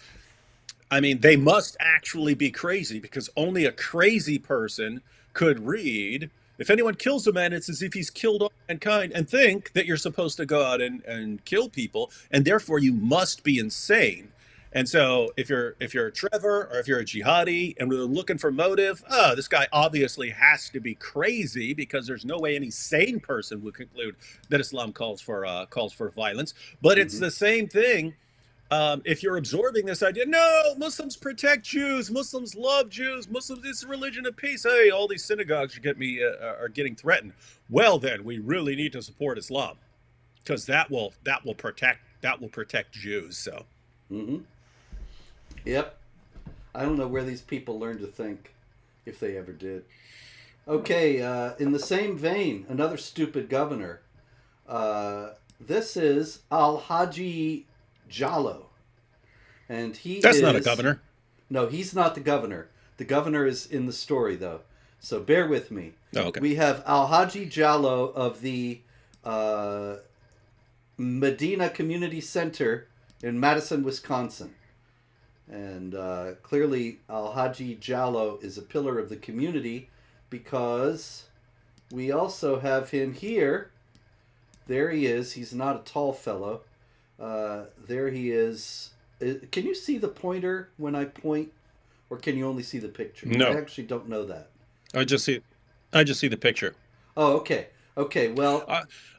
I mean, they must actually be crazy because only a crazy person could read. If anyone kills a man, it's as if he's killed all mankind, and think that you're supposed to go out and, and kill people, and therefore you must be insane. And so, if you're if you're a Trevor or if you're a jihadi and we're looking for motive, oh, this guy obviously has to be crazy because there's no way any sane person would conclude that Islam calls for uh, calls for violence. But it's Mhm. the same thing um, if you're absorbing this idea, no, Muslims protect Jews, Muslims love Jews, Muslims, it's a religion of peace. Hey, all these synagogues are get me uh, are getting threatened. Well, then we really need to support Islam because that will that will protect that will protect Jews. So hmm Yep. I don't know where these people learn to think, if they ever did. Okay, uh, in the same vein, another stupid governor. Uh, this is Al Haji Jallo. And he that's is, not a governor. No, he's not the governor. The governor is in the story, though. So bear with me. Oh, okay. We have Al Haji Jallo of the uh, Medina Community Center in Madison, Wisconsin. And uh, clearly, Al Haji Jallo is a pillar of the community because we also have him here. There he is. He's not a tall fellow. Uh, there he is. Uh, Can you see the pointer when I point, or can you only see the picture? No. I actually don't know that. I just see I just see the picture. Oh, okay. Okay, well,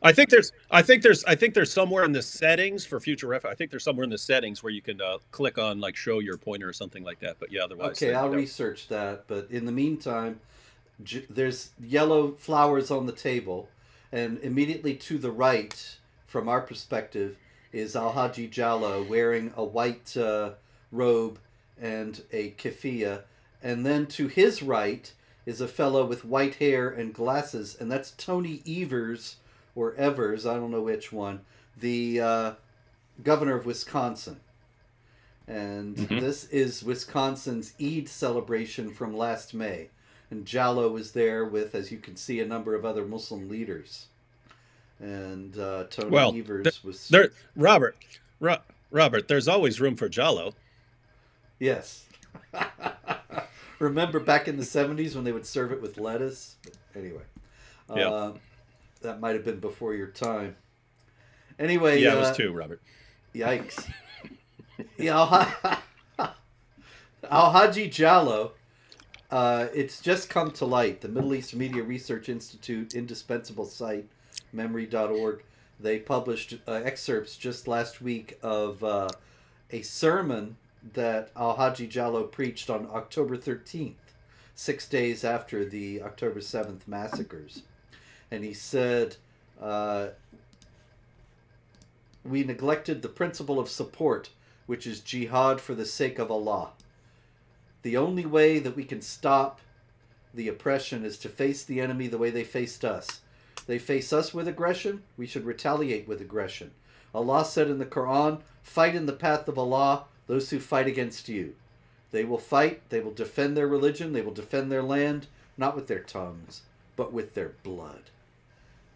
I think there's I think there's I think there's somewhere in the settings for future ref. I think there's somewhere in the settings where you can uh, click on like show your pointer or something like that. But yeah, otherwise. okay, I'll research that. But in the meantime, j- there's yellow flowers on the table, and immediately to the right, from our perspective, is Al Haji Jallo wearing a white uh, robe and a keffiyeh, and then to his right is a fellow with white hair and glasses, and that's Tony Evers or Evers, I don't know which one, the uh, governor of Wisconsin. And Mhm. this is Wisconsin's Eid celebration from last May. And Jallo was there with, as you can see, a number of other Muslim leaders. And uh, Tony Well, Evers was. There, Robert, Ro- Robert. There's always room for Jalo. Yes. *laughs* Remember back in the 70s when they would serve it with lettuce? Anyway. Yeah. Uh, that might have been before your time. Anyway, Yeah, uh, it was two, Robert. Yikes. yeah, Al *laughs* Haji Jallo. Uh, it's just come to light. The Middle East Media Research Institute indispensable site, memri.org, they published uh, excerpts just last week of uh, a sermon that Al Haji Jallo preached on October 13th, six days after the October 7th massacres. And he said, uh, we neglected the principle of support, which is jihad for the sake of Allah. The only way that we can stop the oppression is to face the enemy the way they faced us. They face us with aggression, we should retaliate with aggression. Allah said in the Quran, Fight in the path of Allah those who fight against you. They will fight, they will defend their religion, they will defend their land, not with their tongues, but with their blood.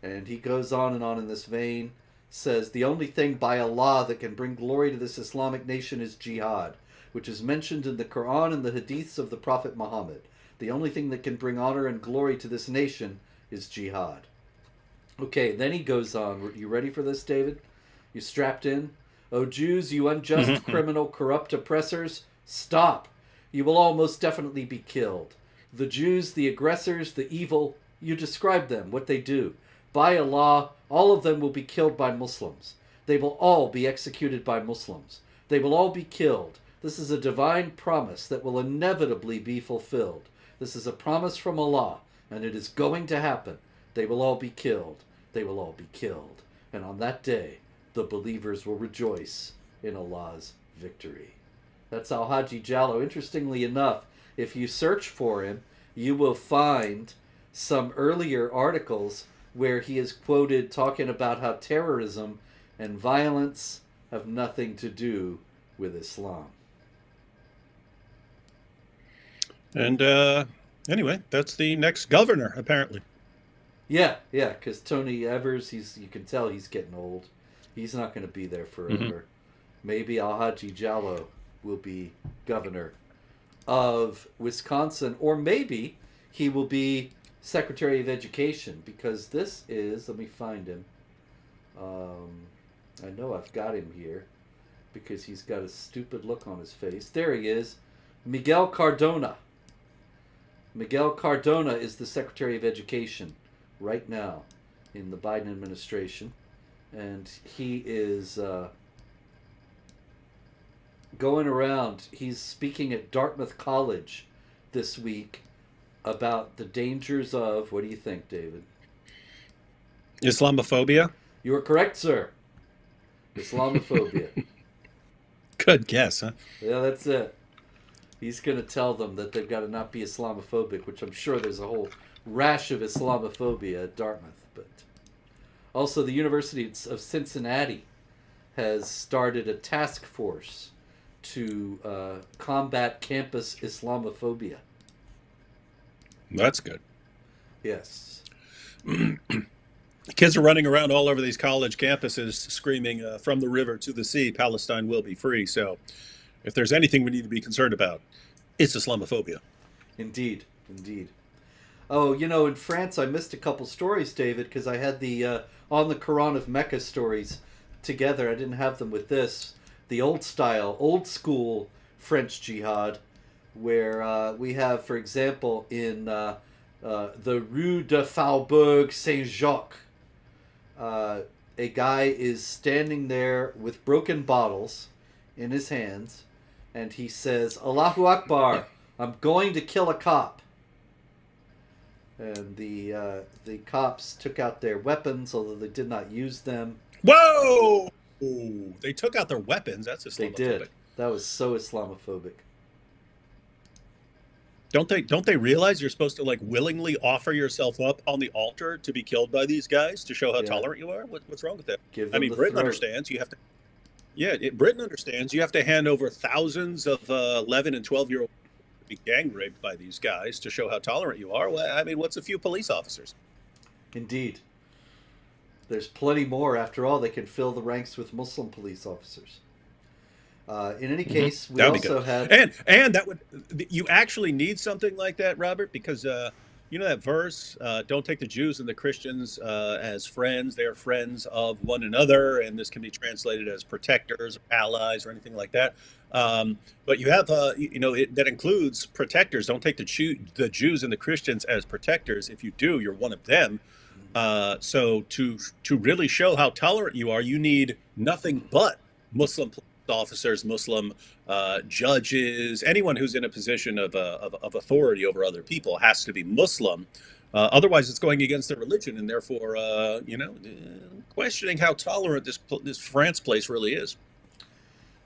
And he goes on and on in this vein, says, The only thing by Allah that can bring glory to this Islamic nation is jihad, which is mentioned in the Quran and the hadiths of the Prophet Muhammad. The only thing that can bring honor and glory to this nation is jihad. Okay, then he goes on. You ready for this, David? You strapped in? O Jews, you unjust, *laughs* criminal, corrupt oppressors, stop! You will all most definitely be killed. The Jews, the aggressors, the evil, you describe them, what they do. By Allah, all of them will be killed by Muslims. They will all be executed by Muslims. They will all be killed. This is a divine promise that will inevitably be fulfilled. This is a promise from Allah, and it is going to happen. They will all be killed. They will all be killed. And on that day, the believers will rejoice in Allah's victory. That's Al Haji Jallo. Interestingly enough, if you search for him, you will find some earlier articles where he is quoted talking about how terrorism and violence have nothing to do with Islam. And uh, anyway, that's the next governor, apparently. Yeah, yeah, because Tony Evers, he's you can tell he's getting old. He's not going to be there forever. Mm-hmm. Maybe Alhaji Jallow will be governor of Wisconsin, or maybe he will be Secretary of Education because this is. Let me find him. Um, I know I've got him here because he's got a stupid look on his face. There he is, Miguel Cardona. Miguel Cardona is the Secretary of Education right now in the Biden administration, and he is uh, going around. He's speaking at Dartmouth College this week about the dangers of. What do you think, David? Islamophobia. You are correct, sir. Islamophobia. *laughs* Good guess, huh? Yeah, that's it. He's going to tell them that they've got to not be Islamophobic, which I'm sure there's a whole rash of Islamophobia at Dartmouth. But also, the University of Cincinnati has started a task force to uh, combat campus Islamophobia. That's good. Yes. *clears throat* Kids are running around all over these college campuses screaming, uh, from the river to the sea, Palestine will be free. So, if there's anything we need to be concerned about, it's Islamophobia. Indeed. Indeed. Oh, you know, in France, I missed a couple stories, David, because I had the uh, on the Quran of Mecca stories together. I didn't have them with this. The old style, old school French jihad, where uh, we have, for example, in uh, uh the Rue de Faubourg Saint Jacques, uh, a guy is standing there with broken bottles in his hands, and he says, Allahu Akbar, I'm going to kill a cop. And the uh, the cops took out their weapons, although they did not use them. Whoa! They took out their weapons. That's Islamophobic. They did. That was so Islamophobic. Don't they don't they realize you're supposed to like willingly offer yourself up on the altar to be killed by these guys to show how yeah. tolerant you are? What, what's wrong with that? I mean, Britain throat. understands you have to. Yeah, it, Britain understands you have to hand over thousands of uh, 11 and 12 year olds to be gang raped by these guys to show how tolerant you are. Well, I mean, what's a few police officers? Indeed. There's plenty more. After all, they can fill the ranks with Muslim police officers. Uh, in any mm-hmm. case, mm-hmm. we also had and and that would you actually need something like that, Robert, because uh, you know that verse, uh, "Don't take the Jews and the Christians uh, as friends; they are friends of one another," and this can be translated as protectors, or allies, or anything like that. Um, but you have, uh, you know, it, that includes protectors. Don't take the, Jew, the Jews and the Christians as protectors. If you do, you're one of them. Uh, so to to really show how tolerant you are, you need nothing but Muslim officers, Muslim uh, judges, anyone who's in a position of, uh, of, of, authority over other people has to be Muslim. Uh, otherwise, it's going against their religion, and therefore, uh, you know, questioning how tolerant this this France place really is.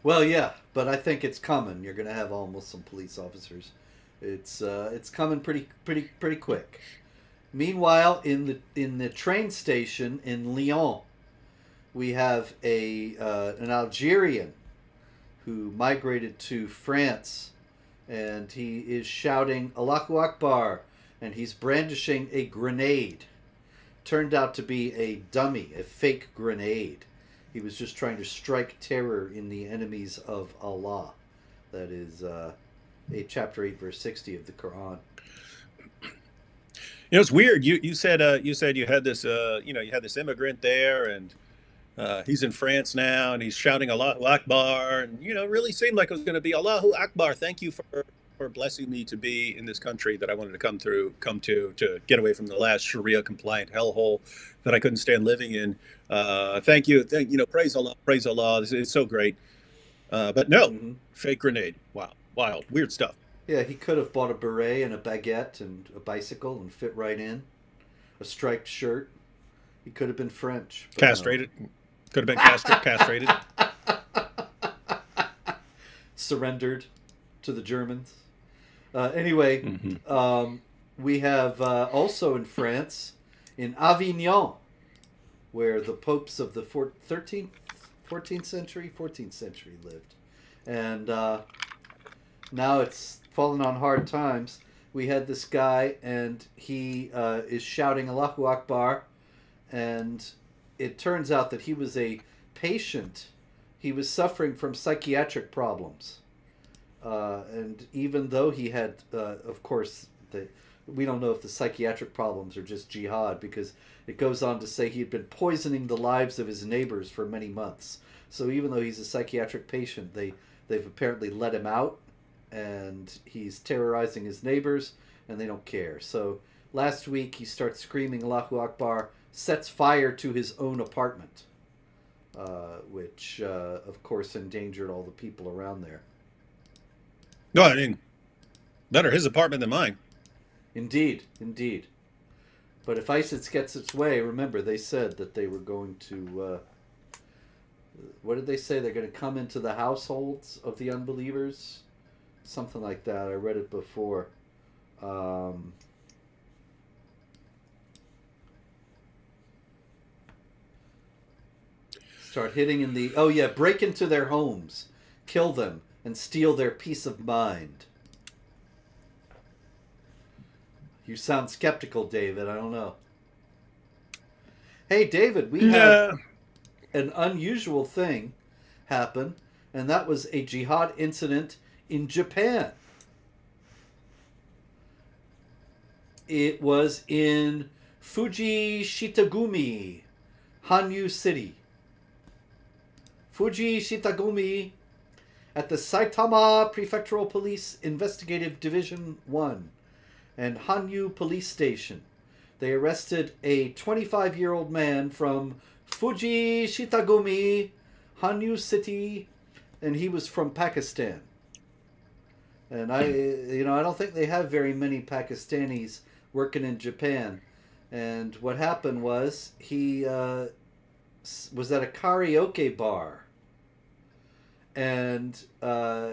Well, yeah, but I think it's coming. You're going to have all Muslim police officers. It's uh, it's coming pretty pretty pretty quick. Meanwhile, in the in the train station in Lyon, we have a uh, an Algerian who migrated to France, and he is shouting Allahu Akbar, and he's brandishing a grenade. Turned out to be a dummy, a fake grenade. He was just trying to strike terror in the enemies of Allah. That is uh, a chapter eight, verse sixty of the Quran. You know, it's weird. You you said uh, you said you had this uh, you know you had this immigrant there, and uh, he's in France now, and he's shouting Allahu Akbar, and you know, really seemed like it was going to be Allahu Akbar. Thank you for for blessing me to be in this country that I wanted to come through, come to, to get away from the last Sharia compliant hellhole that I couldn't stand living in. Uh, thank you, thank you know, praise Allah, praise Allah. It's, it's so great. Uh, but no, mm-hmm. fake grenade. Wow, wild, weird stuff. Yeah, he could have bought a beret and a baguette and a bicycle and fit right in. A striped shirt. He could have been French. Castrated. No. Could have been castri- castrated. *laughs* Surrendered to the Germans. Uh, anyway, mm-hmm. um, we have uh, also in France, in Avignon, where the popes of the 13th, 14th century, 14th century lived. And uh, now it's fallen on hard times. We had this guy, and he uh, is shouting Allahu Akbar, and it turns out that he was a patient. He was suffering from psychiatric problems uh, and even though he had, uh, of course, the, we don't know if the psychiatric problems are just jihad because it goes on to say he had been poisoning the lives of his neighbors for many months. So even though he's a psychiatric patient, they they've apparently let him out, and he's terrorizing his neighbors, and they don't care. So last week he starts screaming Allahu Akbar, sets fire to his own apartment, uh, which uh, of course endangered all the people around there. No, I mean, better his apartment than mine. Indeed, indeed. But if ISIS gets its way, remember they said that they were going to. Uh, what did they say? They're going to come into the households of the unbelievers, something like that. I read it before. Um, start hitting in the. Oh yeah, break into their homes, kill them and steal their peace of mind. You sound skeptical, David. I don't know. Hey, David, we yeah. had an unusual thing happen, and that was a jihad incident in Japan. It was in Fuji Shitagumi, Hanyu City. Fuji Shitagumi at the Saitama Prefectural Police Investigative Division 1 and Hanyu Police Station. They arrested a 25 year old man from Fuji Shitagumi, Hanyu City, and he was from Pakistan. And I, you know, I don't think they have very many Pakistanis working in Japan. And what happened was he uh, was at a karaoke bar and uh,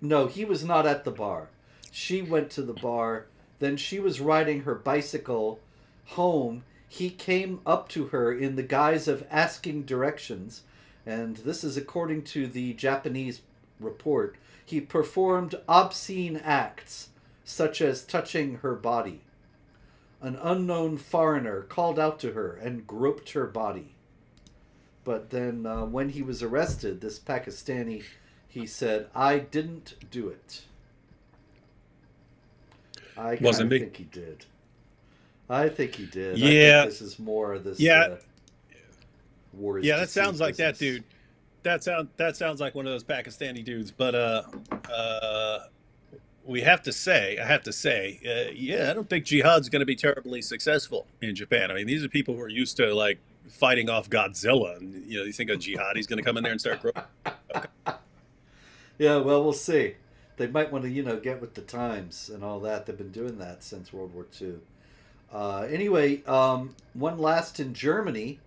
no, he was not at the bar. She went to the bar. Then she was riding her bicycle home. He came up to her in the guise of asking directions, and this is according to the Japanese report. He performed obscene acts, such as touching her body. An unknown foreigner called out to her and groped her body. But then uh, when he was arrested, this Pakistani, he said, "I didn't do it." I Wasn't think he did. I think he did. Yeah, this is more of this. Yeah, uh, wars. Yeah, that sounds like that dude. That sound that sounds like one of those Pakistani dudes. But uh, uh, we have to say, I have to say, uh, yeah, I don't think jihad's going to be terribly successful in Japan. I mean, these are people who are used to like fighting off Godzilla. And, you know, you think a jihadi's going to come in there and start growing? Yeah, well, we'll see. They might want to, you know, get with the times and all that. They've been doing that since World War II. Uh, anyway, um, one last in Germany,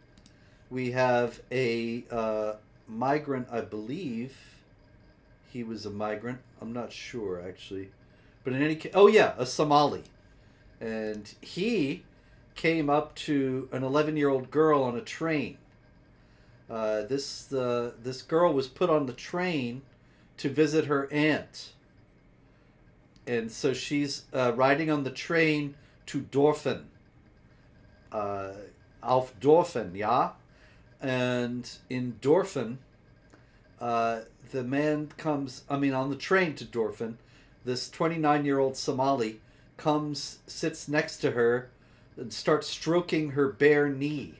we have a uh, migrant, I believe. He was a migrant. I'm not sure actually, but in any case, oh yeah, a Somali, and he came up to an 11 year old girl on a train. Uh, this uh, this girl was put on the train to visit her aunt. and so she's uh, riding on the train to Dorfen. Uh, auf Dorfen, yeah? And in Dorfen, uh, the man comes, I mean, on the train to Dorfen, this 29 year old Somali comes, sits next to her, and starts stroking her bare knee.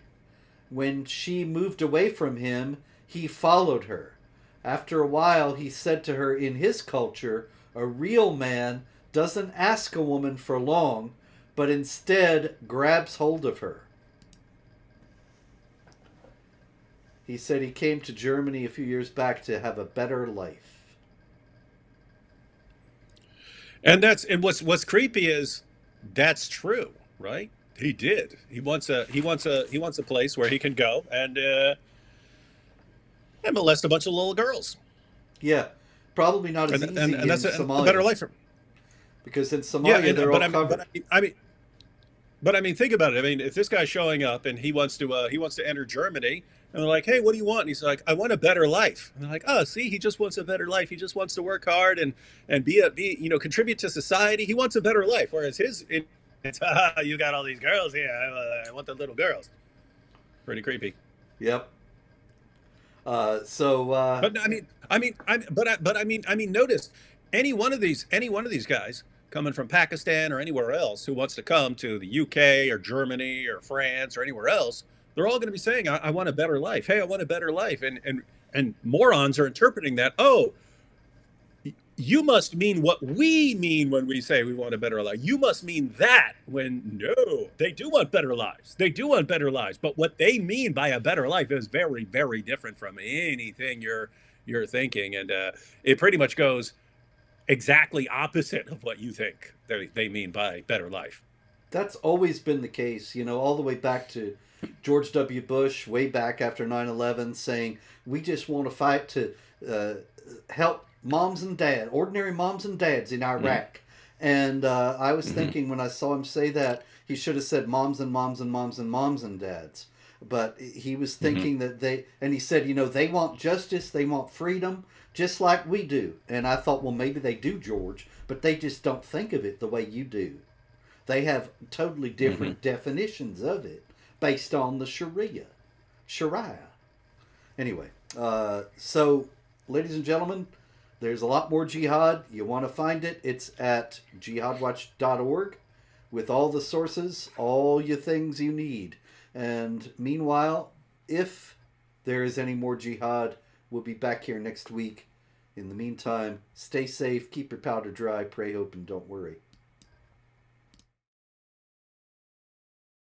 When she moved away from him, he followed her. After a while, he said to her, in his culture, a real man doesn't ask a woman for long, but instead grabs hold of her. He said he came to Germany a few years back to have a better life. And that's and what's what's creepy is that's true, right? He did. He wants a he wants a he wants a place where he can go and uh, and molest a bunch of little girls. Yeah, probably not as And, easy and, and that's in a, Somalia a better life for him. because in Yeah, Somalia and- they're but, all I mean, covered. but I mean, I mean, but I mean, think about it. I mean, if this guy's showing up and he wants to, uh, he wants to enter Germany, and they're like, "Hey, what do you want?" And he's like, "I want a better life." And they're like, "Oh, see, he just wants a better life. He just wants to work hard and and be a be, you know, contribute to society. He wants a better life." Whereas his, it, it's, *laughs* ah, you got all these girls here. I, uh, I want the little girls. Pretty creepy. Yep. Uh, so uh, But I mean, I mean, I but I, but I mean, I mean, notice any one of these, any one of these guys coming from Pakistan or anywhere else who wants to come to the UK or Germany or France or anywhere else, they're all going to be saying, I, "I want a better life." Hey, I want a better life, and and and morons are interpreting that. Oh, y- you must mean what we mean when we say we want a better life. You must mean that when no, they do want better lives. They do want better lives, but what they mean by a better life is very, very different from anything you're you're thinking, and uh, it pretty much goes exactly opposite of what you think they, they mean by better life. that's always been the case, you know, all the way back to George W. Bush, way back after 9 11, saying, we just want to fight to uh, help moms and dads, ordinary moms and dads in Iraq. And uh, I was Mhm. thinking when I saw him say that, he should have said moms and moms and moms and moms and dads. But he was thinking that they, and he said, you know, they want justice, they want freedom, just like we do. And I thought, well, maybe they do, George, but they just don't think of it the way you do. They have totally different definitions of it based on the Sharia. Sharia. Anyway, uh, so, ladies and gentlemen, there's a lot more jihad. You want to find it? It's at jihadwatch.org with all the sources, all your things you need. And meanwhile, if there is any more jihad, we'll be back here next week. In the meantime, stay safe, keep your powder dry, pray, hope, and don't worry.